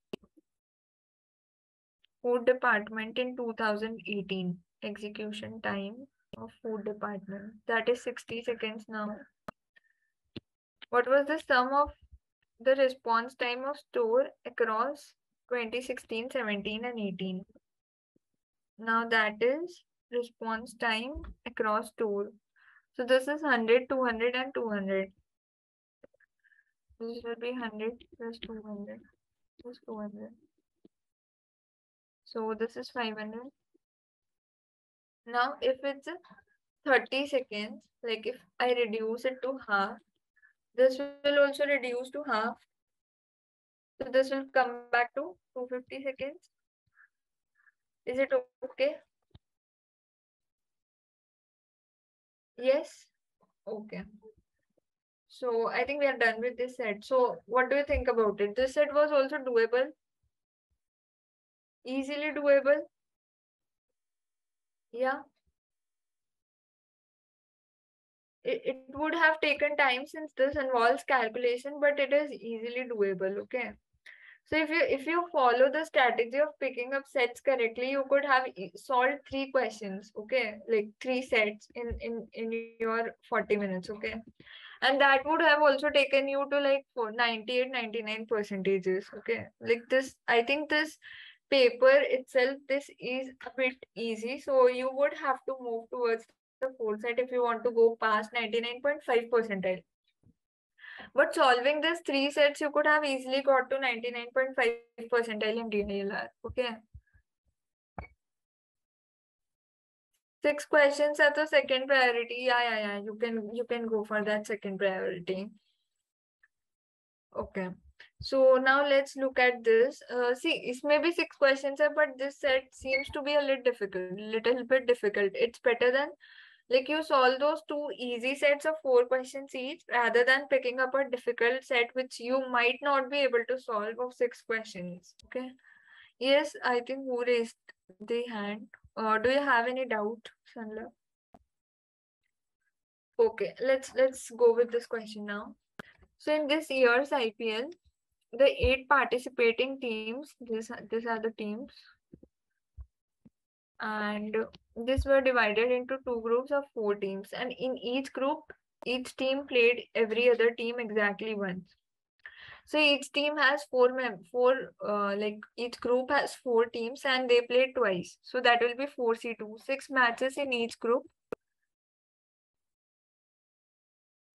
Speaker 1: Food department in 2018. Execution time of food department. That is 60 seconds now. What was the sum of the response time of store across 2016, 17 and 18. Now that is response time across tool. So this is 100, 200 and 200. This will be 100 plus 200 plus 200. So this is 500. Now if it's 30 seconds, like if I reduce it to half, this will also reduce to half so this will come back to 250 seconds. Is it okay? Yes? Okay. So I think we are done with this set. So what do you think about it? This set was also doable? Easily doable? Yeah. It, it would have taken time since this involves calculation, but it is easily doable, okay? So if you if you follow the strategy of picking up sets correctly, you could have solved three questions, okay, like three sets in in in your 40 minutes, okay, and that would have also taken you to like for 98 99 percentages, okay. Like this, I think this paper itself, this is a bit easy, so you would have to move towards the set if you want to go past 99.5 percentile. But solving these three sets, you could have easily got to 99.5 percentile in DILR. Okay. Six questions at the second priority. Yeah, yeah, yeah. You can you can go for that second priority. Okay. So now let's look at this. Uh, see, it's maybe six questions, but this set seems to be a little difficult, little bit difficult. It's better than like you solve those two easy sets of four questions each rather than picking up a difficult set which you might not be able to solve of six questions. Okay. Yes, I think who raised the hand? Uh, do you have any doubt, Sanla? Okay, let's let's go with this question now. So in this year's IPL, the eight participating teams, these, these are the teams, and this were divided into two groups of four teams. And in each group each team played every other team exactly once. So each team has four mem four uh, like each group has four teams and they play twice. So that will be 4c2 six matches in each group.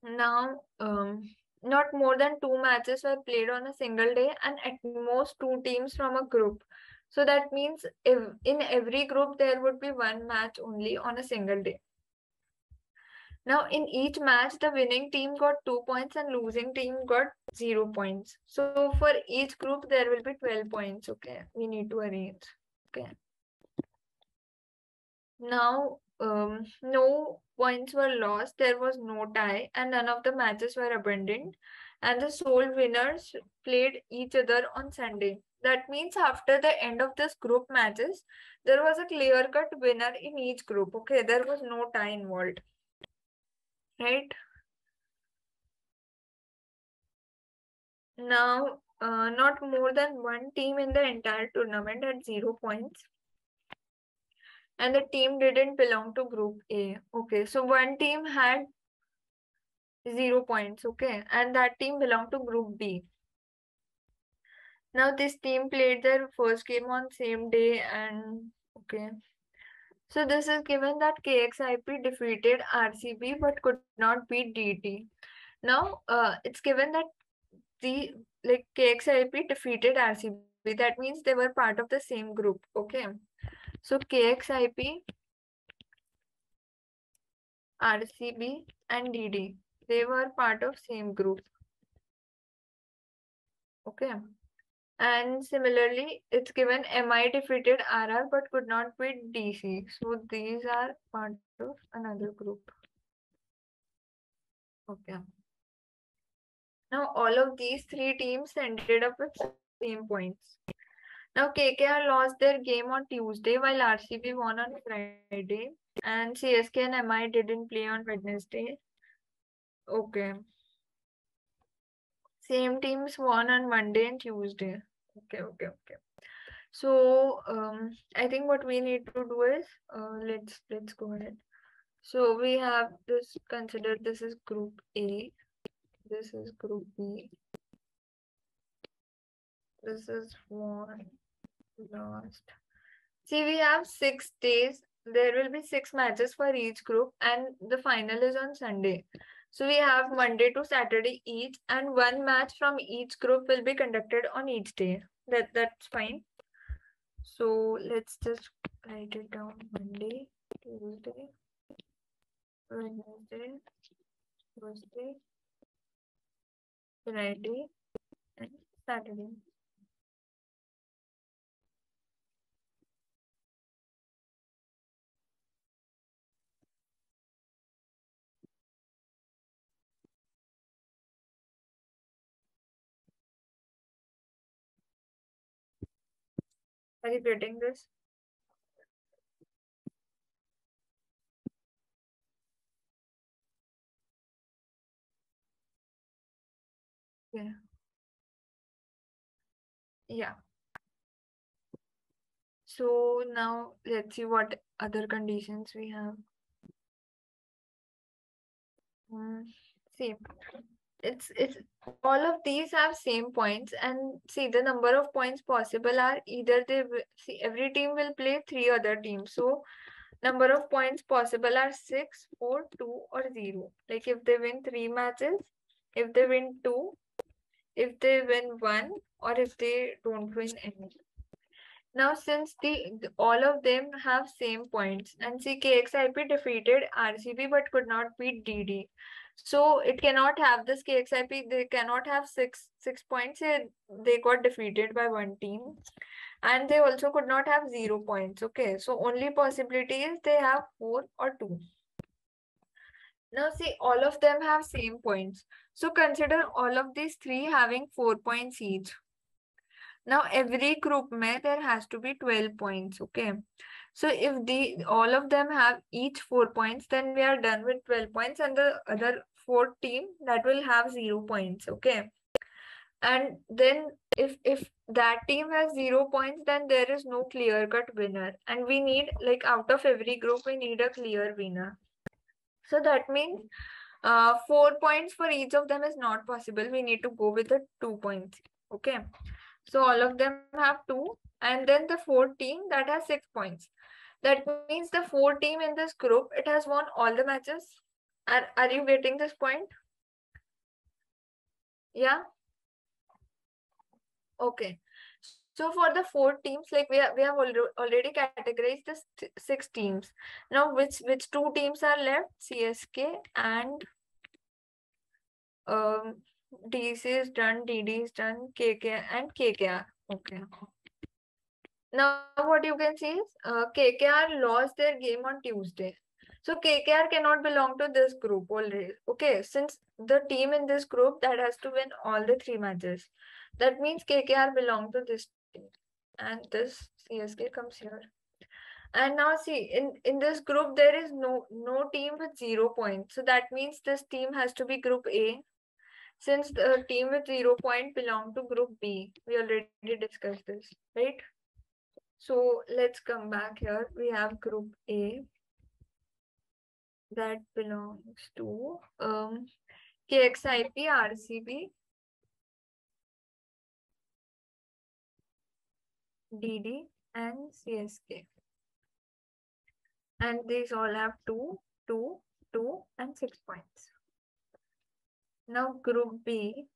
Speaker 1: Now, um, not more than two matches were played on a single day and at most two teams from a group. So that means if in every group there would be one match only on a single day. Now in each match, the winning team got two points and losing team got zero points. So for each group, there will be 12 points. Okay, we need to arrange. Okay. Now, um, no points were lost. There was no tie and none of the matches were abandoned. And the sole winners played each other on Sunday. That means after the end of this group matches, there was a clear-cut winner in each group. Okay, there was no tie involved right? Now, uh, not more than one team in the entire tournament had zero points. And the team didn't belong to group A. Okay, so one team had zero points, okay? And that team belonged to group B. Now this team played their first game on same day and okay. So this is given that KXIP defeated RCB but could not beat DD. Now uh, it's given that the like KXIP defeated RCB. That means they were part of the same group. Okay. So KXIP, RCB and DD, they were part of same group. Okay. And similarly, it's given MI defeated RR but could not beat DC. So these are part of another group. Okay. Now all of these three teams ended up with same points. Now KKR lost their game on Tuesday while RCB won on Friday and CSK and MI didn't play on Wednesday. Okay. Same teams won on Monday and Tuesday. Okay, okay, okay. So um, I think what we need to do is uh, let's let's go ahead. So we have this consider this is group A, this is group B, this is one lost. See, we have six days. There will be six matches for each group, and the final is on Sunday. So we have Monday to Saturday each and one match from each group will be conducted on each day. That That's fine. So let's just write it down Monday, Tuesday, Wednesday, Thursday, Friday, and Saturday. Are you getting this? Yeah. Yeah. So now let's see what other conditions we have. Mm, see, it's it's all of these have same points and see the number of points possible are either they see every team will play three other teams. So number of points possible are six four two or zero. Like if they win three matches if they win two if they win one or if they don't win any. Now since the all of them have same points and see KXIP defeated RCB but could not beat DD so it cannot have this KXIP, they cannot have six six points. They got defeated by one team. And they also could not have zero points. Okay, so only possibility is they have four or two. Now see, all of them have same points. So consider all of these three having four points each. Now every group may there has to be 12 points. Okay. So if the all of them have each four points, then we are done with 12 points and the other fourth team that will have zero points. Okay. And then if if that team has zero points, then there is no clear cut winner. And we need like out of every group, we need a clear winner. So that means uh, four points for each of them is not possible. We need to go with the two points. Okay. So all of them have two. And then the fourth team that has six points. That means the four team in this group, it has won all the matches. Are, are you getting this point? Yeah. Okay. So for the four teams, like we have, we have already categorized the six teams. Now, which which two teams are left? CSK and um, DC is done, DD is done, KK and KKR. Okay. Now, what you can see is uh, KKR lost their game on Tuesday. So KKR cannot belong to this group already. Okay, since the team in this group that has to win all the three matches. That means KKR belong to this team. And this CSK comes here. And now see, in, in this group, there is no, no team with zero points. So that means this team has to be group A. Since the team with zero point belong to group B. We already discussed this, right? So let's come back here. We have group A that belongs to um, KXIP, RCB, DD, and CSK. And these all have two, two, two, and six points. Now group B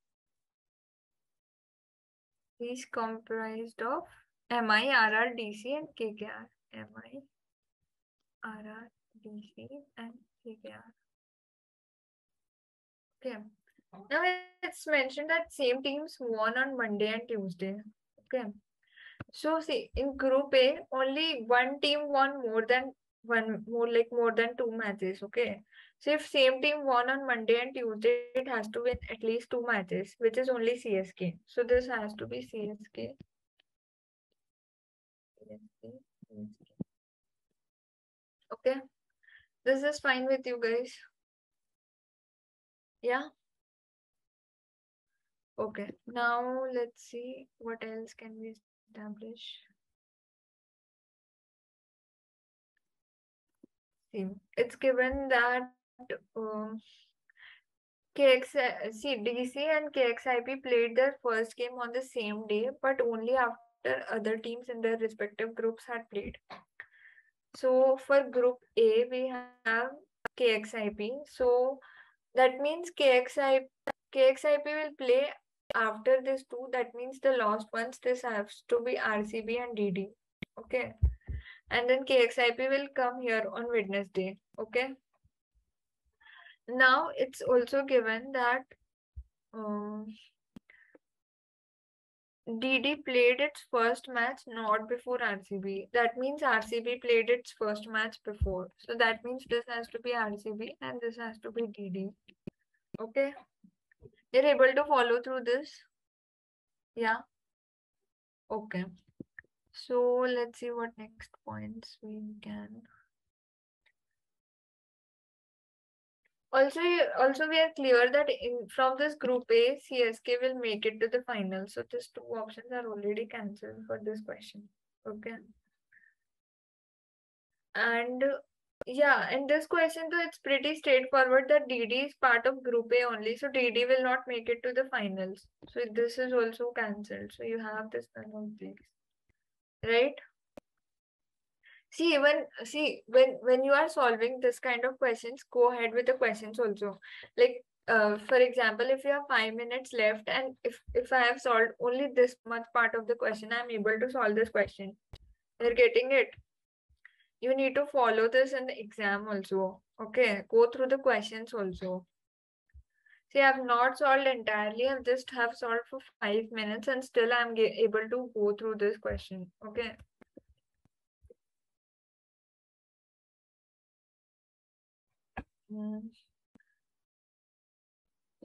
Speaker 1: is comprised of MI, RR, DC, and KKR. MI, RR, DC, and KKR. Okay. Now it's mentioned that same teams won on Monday and Tuesday. Okay. So see, in Group A, only one team won more than one more like more than two matches. Okay. So if same team won on Monday and Tuesday, it has to win at least two matches, which is only CSK. So this has to be CSK. Okay. This is fine with you guys. Yeah. Okay. Now let's see what else can we establish. See, it's given that um, KX, see, DC and KXIP played their first game on the same day, but only after other teams in their respective groups had played. So for group A, we have KXIP. So that means KXIP, KXIP will play after this two. That means the last ones, this has to be RCB and DD. Okay. And then KXIP will come here on Wednesday. Okay. Now it's also given that um, DD played its first match not before RCB. That means RCB played its first match before. So that means this has to be RCB and this has to be DD. Okay. You're able to follow through this? Yeah. Okay. So let's see what next points we can. Also, also we are clear that in from this group A, CSK will make it to the final. So these two options are already cancelled for this question. Okay. And yeah, in this question though, it's pretty straightforward that DD is part of group A only. So DD will not make it to the finals. So this is also cancelled. So you have this none of these. Right? See even see when when you are solving this kind of questions go ahead with the questions also. Like uh, for example if you have five minutes left and if if i have solved only this much part of the question i'm able to solve this question. You're getting it. You need to follow this in the exam also okay? Go through the questions also. See i've not solved entirely. I've just have solved for five minutes and still i'm able to go through this question okay Mm.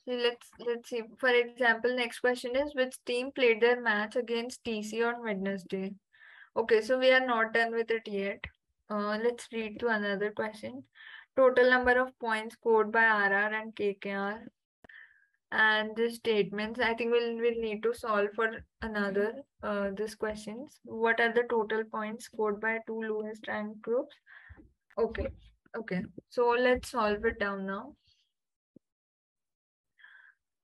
Speaker 1: So let's let's see. For example, next question is which team played their match against DC on Wednesday? Okay, so we are not done with it yet. Uh, let's read to another question. Total number of points scored by RR and KKR. And the statements, I think we'll, we'll need to solve for another uh, this questions. What are the total points scored by two lowest ranked groups? Okay. Okay, so let's solve it down now.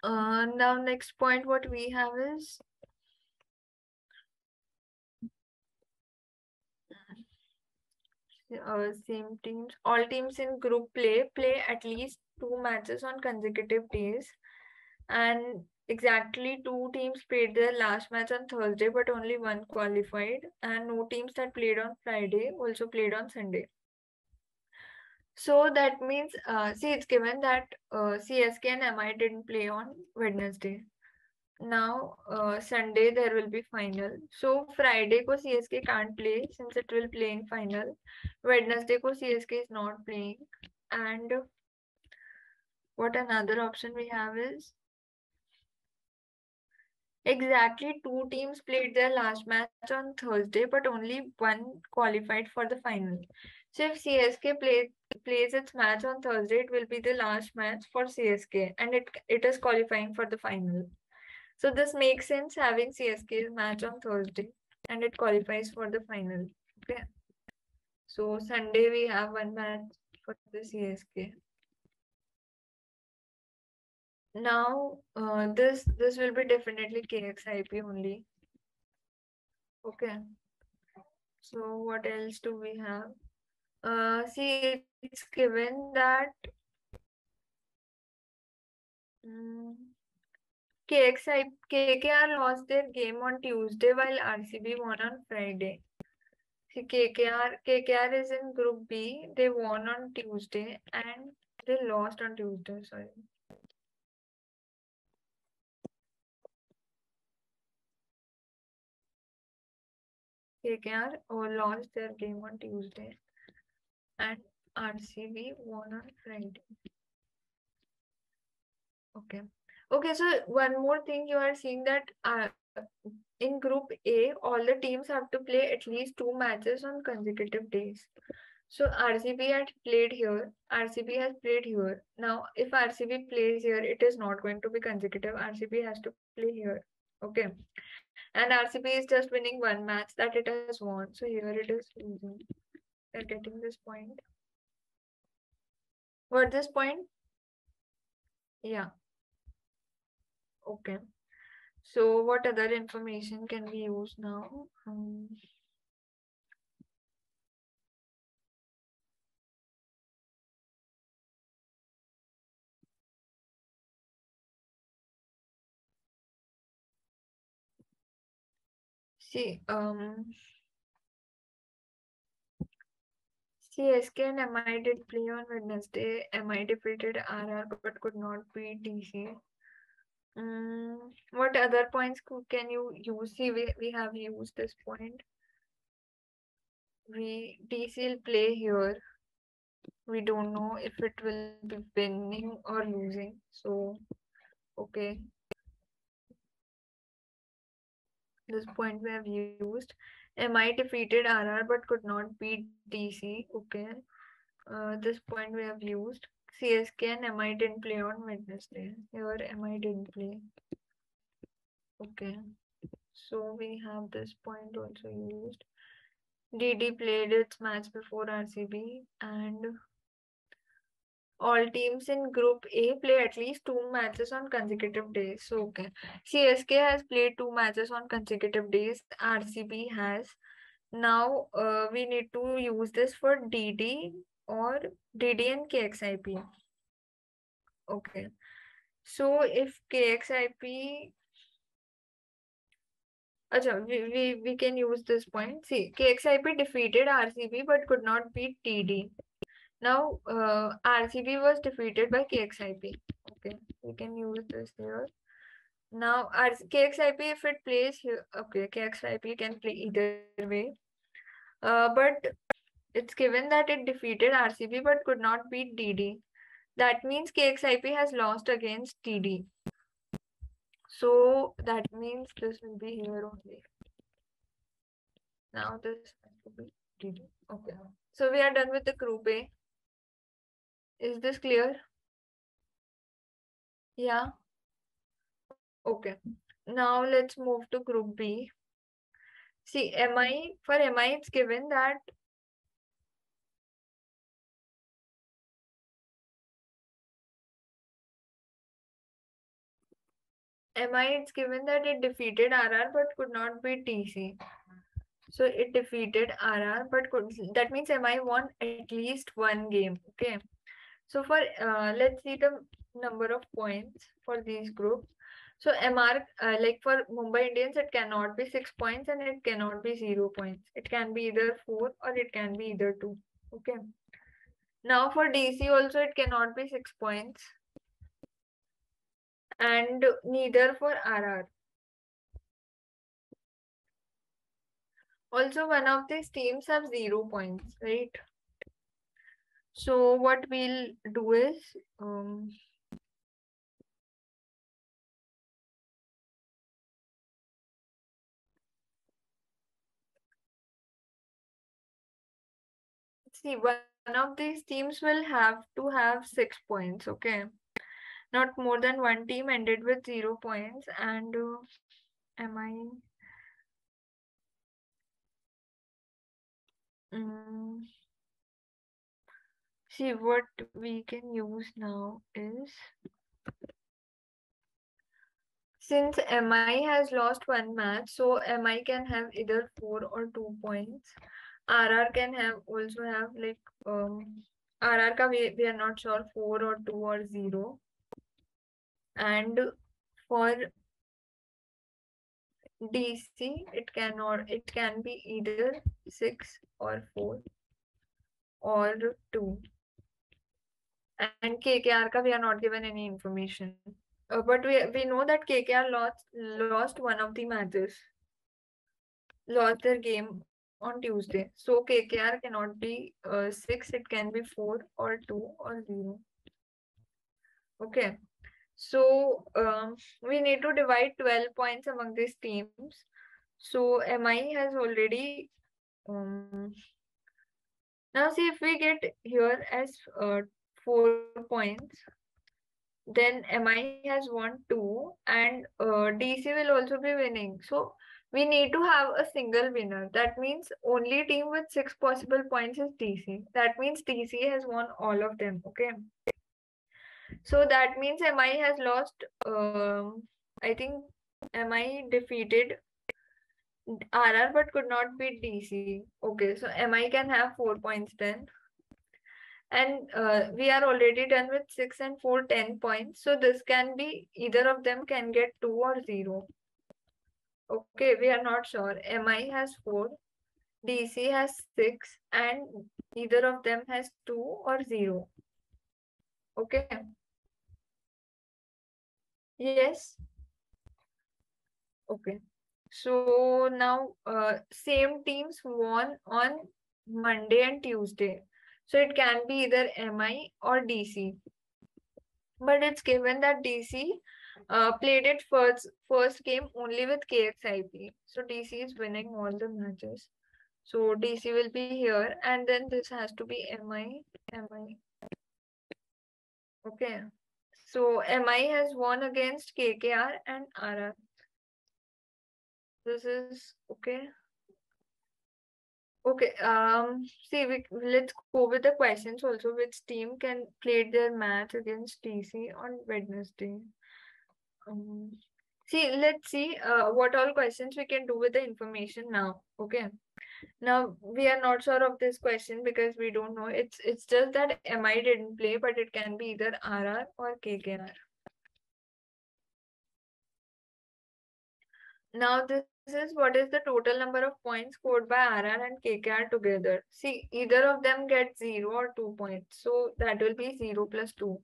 Speaker 1: Uh, now next point what we have is uh, same teams. All teams in group play play at least two matches on consecutive days. And exactly two teams played their last match on Thursday, but only one qualified, and no teams that played on Friday also played on Sunday. So that means, uh, see, it's given that uh, CSK and MI didn't play on Wednesday. Now, uh, Sunday there will be final. So Friday ko CSK can't play since it will play in final. Wednesday ko CSK is not playing. And what another option we have is exactly two teams played their last match on Thursday, but only one qualified for the final. So if CSK play, plays its match on Thursday, it will be the last match for CSK and it, it is qualifying for the final. So this makes sense having CSK's match on Thursday and it qualifies for the final. Okay. So Sunday we have one match for the CSK. Now uh, this this will be definitely KXIP only. Okay. So what else do we have? Uh, see, it's given that um, KXI, KKR lost their game on Tuesday while RCB won on Friday. See, KKR, KKR is in Group B. They won on Tuesday and they lost on Tuesday. Sorry. KKR or lost their game on Tuesday and RCB won on Friday. Okay. Okay, so one more thing you are seeing that uh, in Group A, all the teams have to play at least two matches on consecutive days. So RCB had played here, RCB has played here. Now, if RCB plays here, it is not going to be consecutive. RCB has to play here. Okay. And RCB is just winning one match that it has won. So here it is losing. You're getting this point. What this point? Yeah. Okay. So what other information can we use now? Um, see, um, CSK and MI did play on Wednesday. MI defeated RR but could not beat DC. Um, what other points can you use? See, we, we have used this point. We DC will play here. We don't know if it will be winning or losing. So, okay. This point we have used. MI defeated RR but could not beat DC. Okay. Uh, this point we have used. CSK and MI didn't play on Wednesday. Here MI didn't play. Okay. So we have this point also used. DD played its match before RCB and all teams in group A play at least two matches on consecutive days. So okay. CSK has played two matches on consecutive days. RCB has. Now uh, we need to use this for DD or DD and KXIP. Okay. So if KXIP Achha, we, we, we can use this point. See, KXIP defeated RCB but could not beat DD. Now, uh, RCB was defeated by KXIP. Okay, we can use this here. Now, KXIP, if it plays here, okay, KXIP can play either way. Uh, but it's given that it defeated RCB but could not beat DD. That means KXIP has lost against DD. So that means this will be here only. Now this to be DD. Okay. So we are done with the group A. Is this clear? Yeah. Okay. Now let's move to group B. See, MI, for MI, it's given that MI, it's given that it defeated RR but could not beat DC. So it defeated RR but could, that means MI won at least one game. Okay. So for, uh, let's see the number of points for these groups. So MR, uh, like for Mumbai Indians, it cannot be six points and it cannot be zero points. It can be either four or it can be either two. Okay. Now for DC also, it cannot be six points and neither for RR. Also, one of these teams have zero points, right? So what we'll do is, um, see, one of these teams will have to have six points, okay? Not more than one team ended with zero points and uh, am I um, see what we can use now is since MI has lost one match, so MI can have either four or two points. RR can have also have like um RR ka we, we are not sure four or two or zero. And for DC, it can or it can be either six or four or two. And KKR ka we are not given any information. Uh, but we we know that KKR lost lost one of the matches. Lost their game on Tuesday. So KKR cannot be uh, 6, it can be 4 or 2 or 0. Okay. So um, we need to divide 12 points among these teams. So MI has already... Um, now see if we get here as uh, 4 points, then MI has won 2 and uh, DC will also be winning. So we need to have a single winner. That means only team with six possible points is DC. That means DC has won all of them. Okay. So that means MI has lost. Um, I think MI defeated RR but could not beat DC. Okay, so MI can have four points then. And uh, we are already done with six and four, 10 points. So this can be either of them can get two or zero. Okay, we are not sure. MI has 4, DC has 6, and either of them has 2 or 0. Okay. Yes. Okay. So now uh, same teams won on Monday and Tuesday. So it can be either MI or DC. But it's given that DC uh, played it first first game only with KXIP. So DC is winning all the matches. So DC will be here and then this has to be MI, MI. Okay. So MI has won against KKR and RR. This is okay. Okay, um, see, we, let's go with the questions also. Which team can play their match against DC on Wednesday? Um, see, let's see uh, what all questions we can do with the information now. Okay. Now we are not sure of this question because we don't know. It's it's just that MI didn't play, but it can be either RR or KKR. Now this is what is the total number of points scored by RR and KKR together. See, either of them get 0 or 2 points. So that will be 0 plus 2.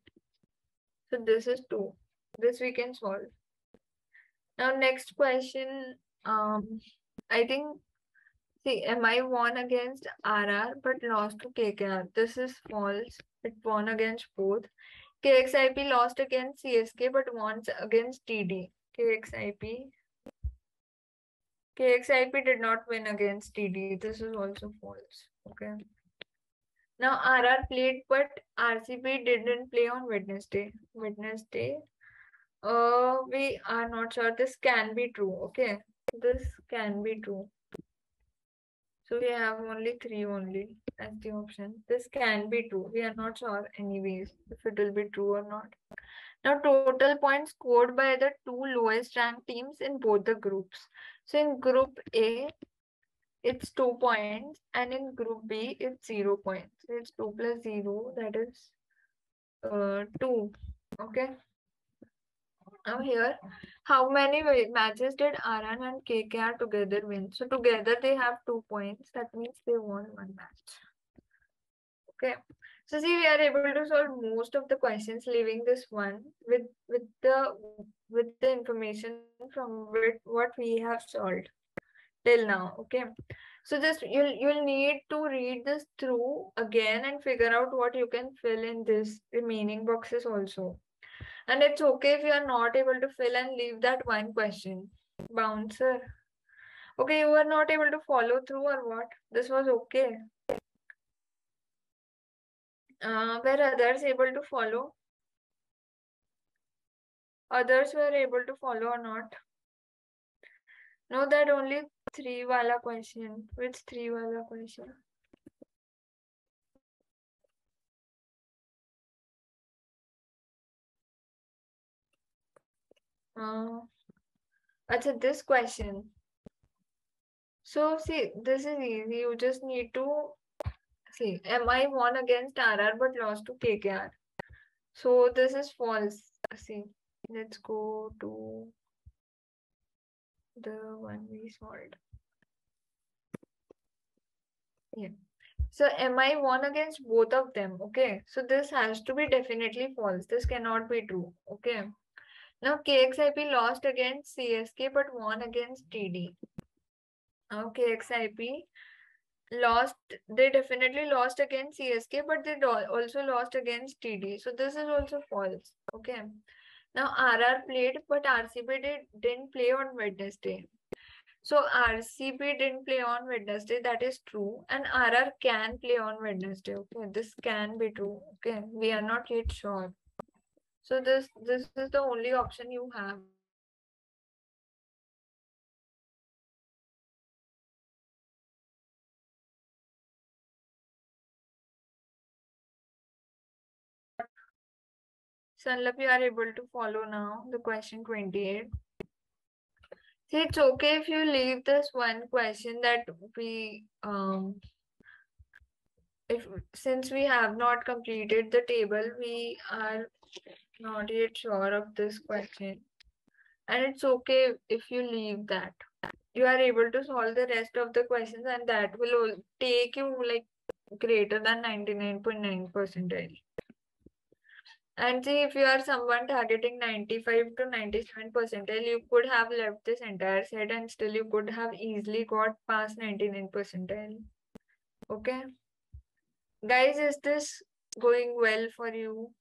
Speaker 1: So this is 2. This we can solve. Now next question. Um, I think see MI won against RR but lost to KKR. This is false. It won against both. KXIP lost against CSK but won against DD. KXIP. KXIP did not win against DD. This is also false. Okay. Now RR played but RCB didn't play on Wednesday. Wednesday uh, we are not sure. This can be true. Okay. This can be true. So we have only three only as the option. This can be true. We are not sure anyways if it will be true or not. Now total points scored by the two lowest ranked teams in both the groups. So in group A, it's two points and in group B, it's zero points. So it's two plus zero, that is uh, two. Okay. Now here, how many matches did RR and KKR together win? So together they have two points. That means they won one match. Okay. So see, we are able to solve most of the questions, leaving this one with with the with the information from what we have solved till now. Okay. So just you'll you'll need to read this through again and figure out what you can fill in this remaining boxes also. And it's okay if you are not able to fill and leave that one question. Bouncer. Okay, you were not able to follow through or what? This was okay. Uh, were others able to follow? Others were able to follow or not? No, that only three wala question. Which three wala question? Uh, Achha, this question. So see, this is easy. You just need to see. MI won against RR but lost to KKR. So this is false. See, let's go to the one we solved. Yeah. So MI won against both of them. Okay. So this has to be definitely false. This cannot be true. Okay. Now KXIP lost against CSK but won against DD. Now KXIP lost, they definitely lost against CSK but they also lost against DD. So this is also false. Okay. Now RR played but RCB did, didn't play on Wednesday. So RCB didn't play on Wednesday. That is true. And RR can play on Wednesday. Okay. This can be true. Okay. We are not yet sure. So this this is the only option you have. Sanlap, you are able to follow now the question 28. See, it's okay if you leave this one question that we um if since we have not completed the table, we are not yet sure of this question. And it's okay if you leave that. You are able to solve the rest of the questions and that will take you like greater than 99.9 percentile. And see, if you are someone targeting 95 to 97 percentile, you could have left this entire set and still you could have easily got past 99 percentile. Okay. Guys, is this going well for you?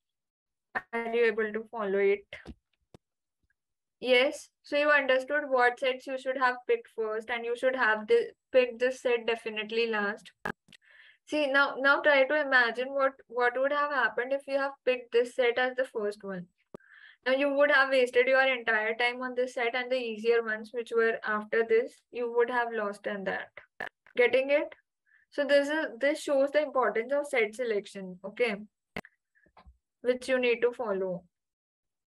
Speaker 1: Are you able to follow it? Yes. So you understood what sets you should have picked first and you should have the pick this set definitely last. See now now try to imagine what what would have happened if you have picked this set as the first one. Now you would have wasted your entire time on this set and the easier ones which were after this, you would have lost in that. Getting it? So this is this shows the importance of set selection. Okay which you need to follow.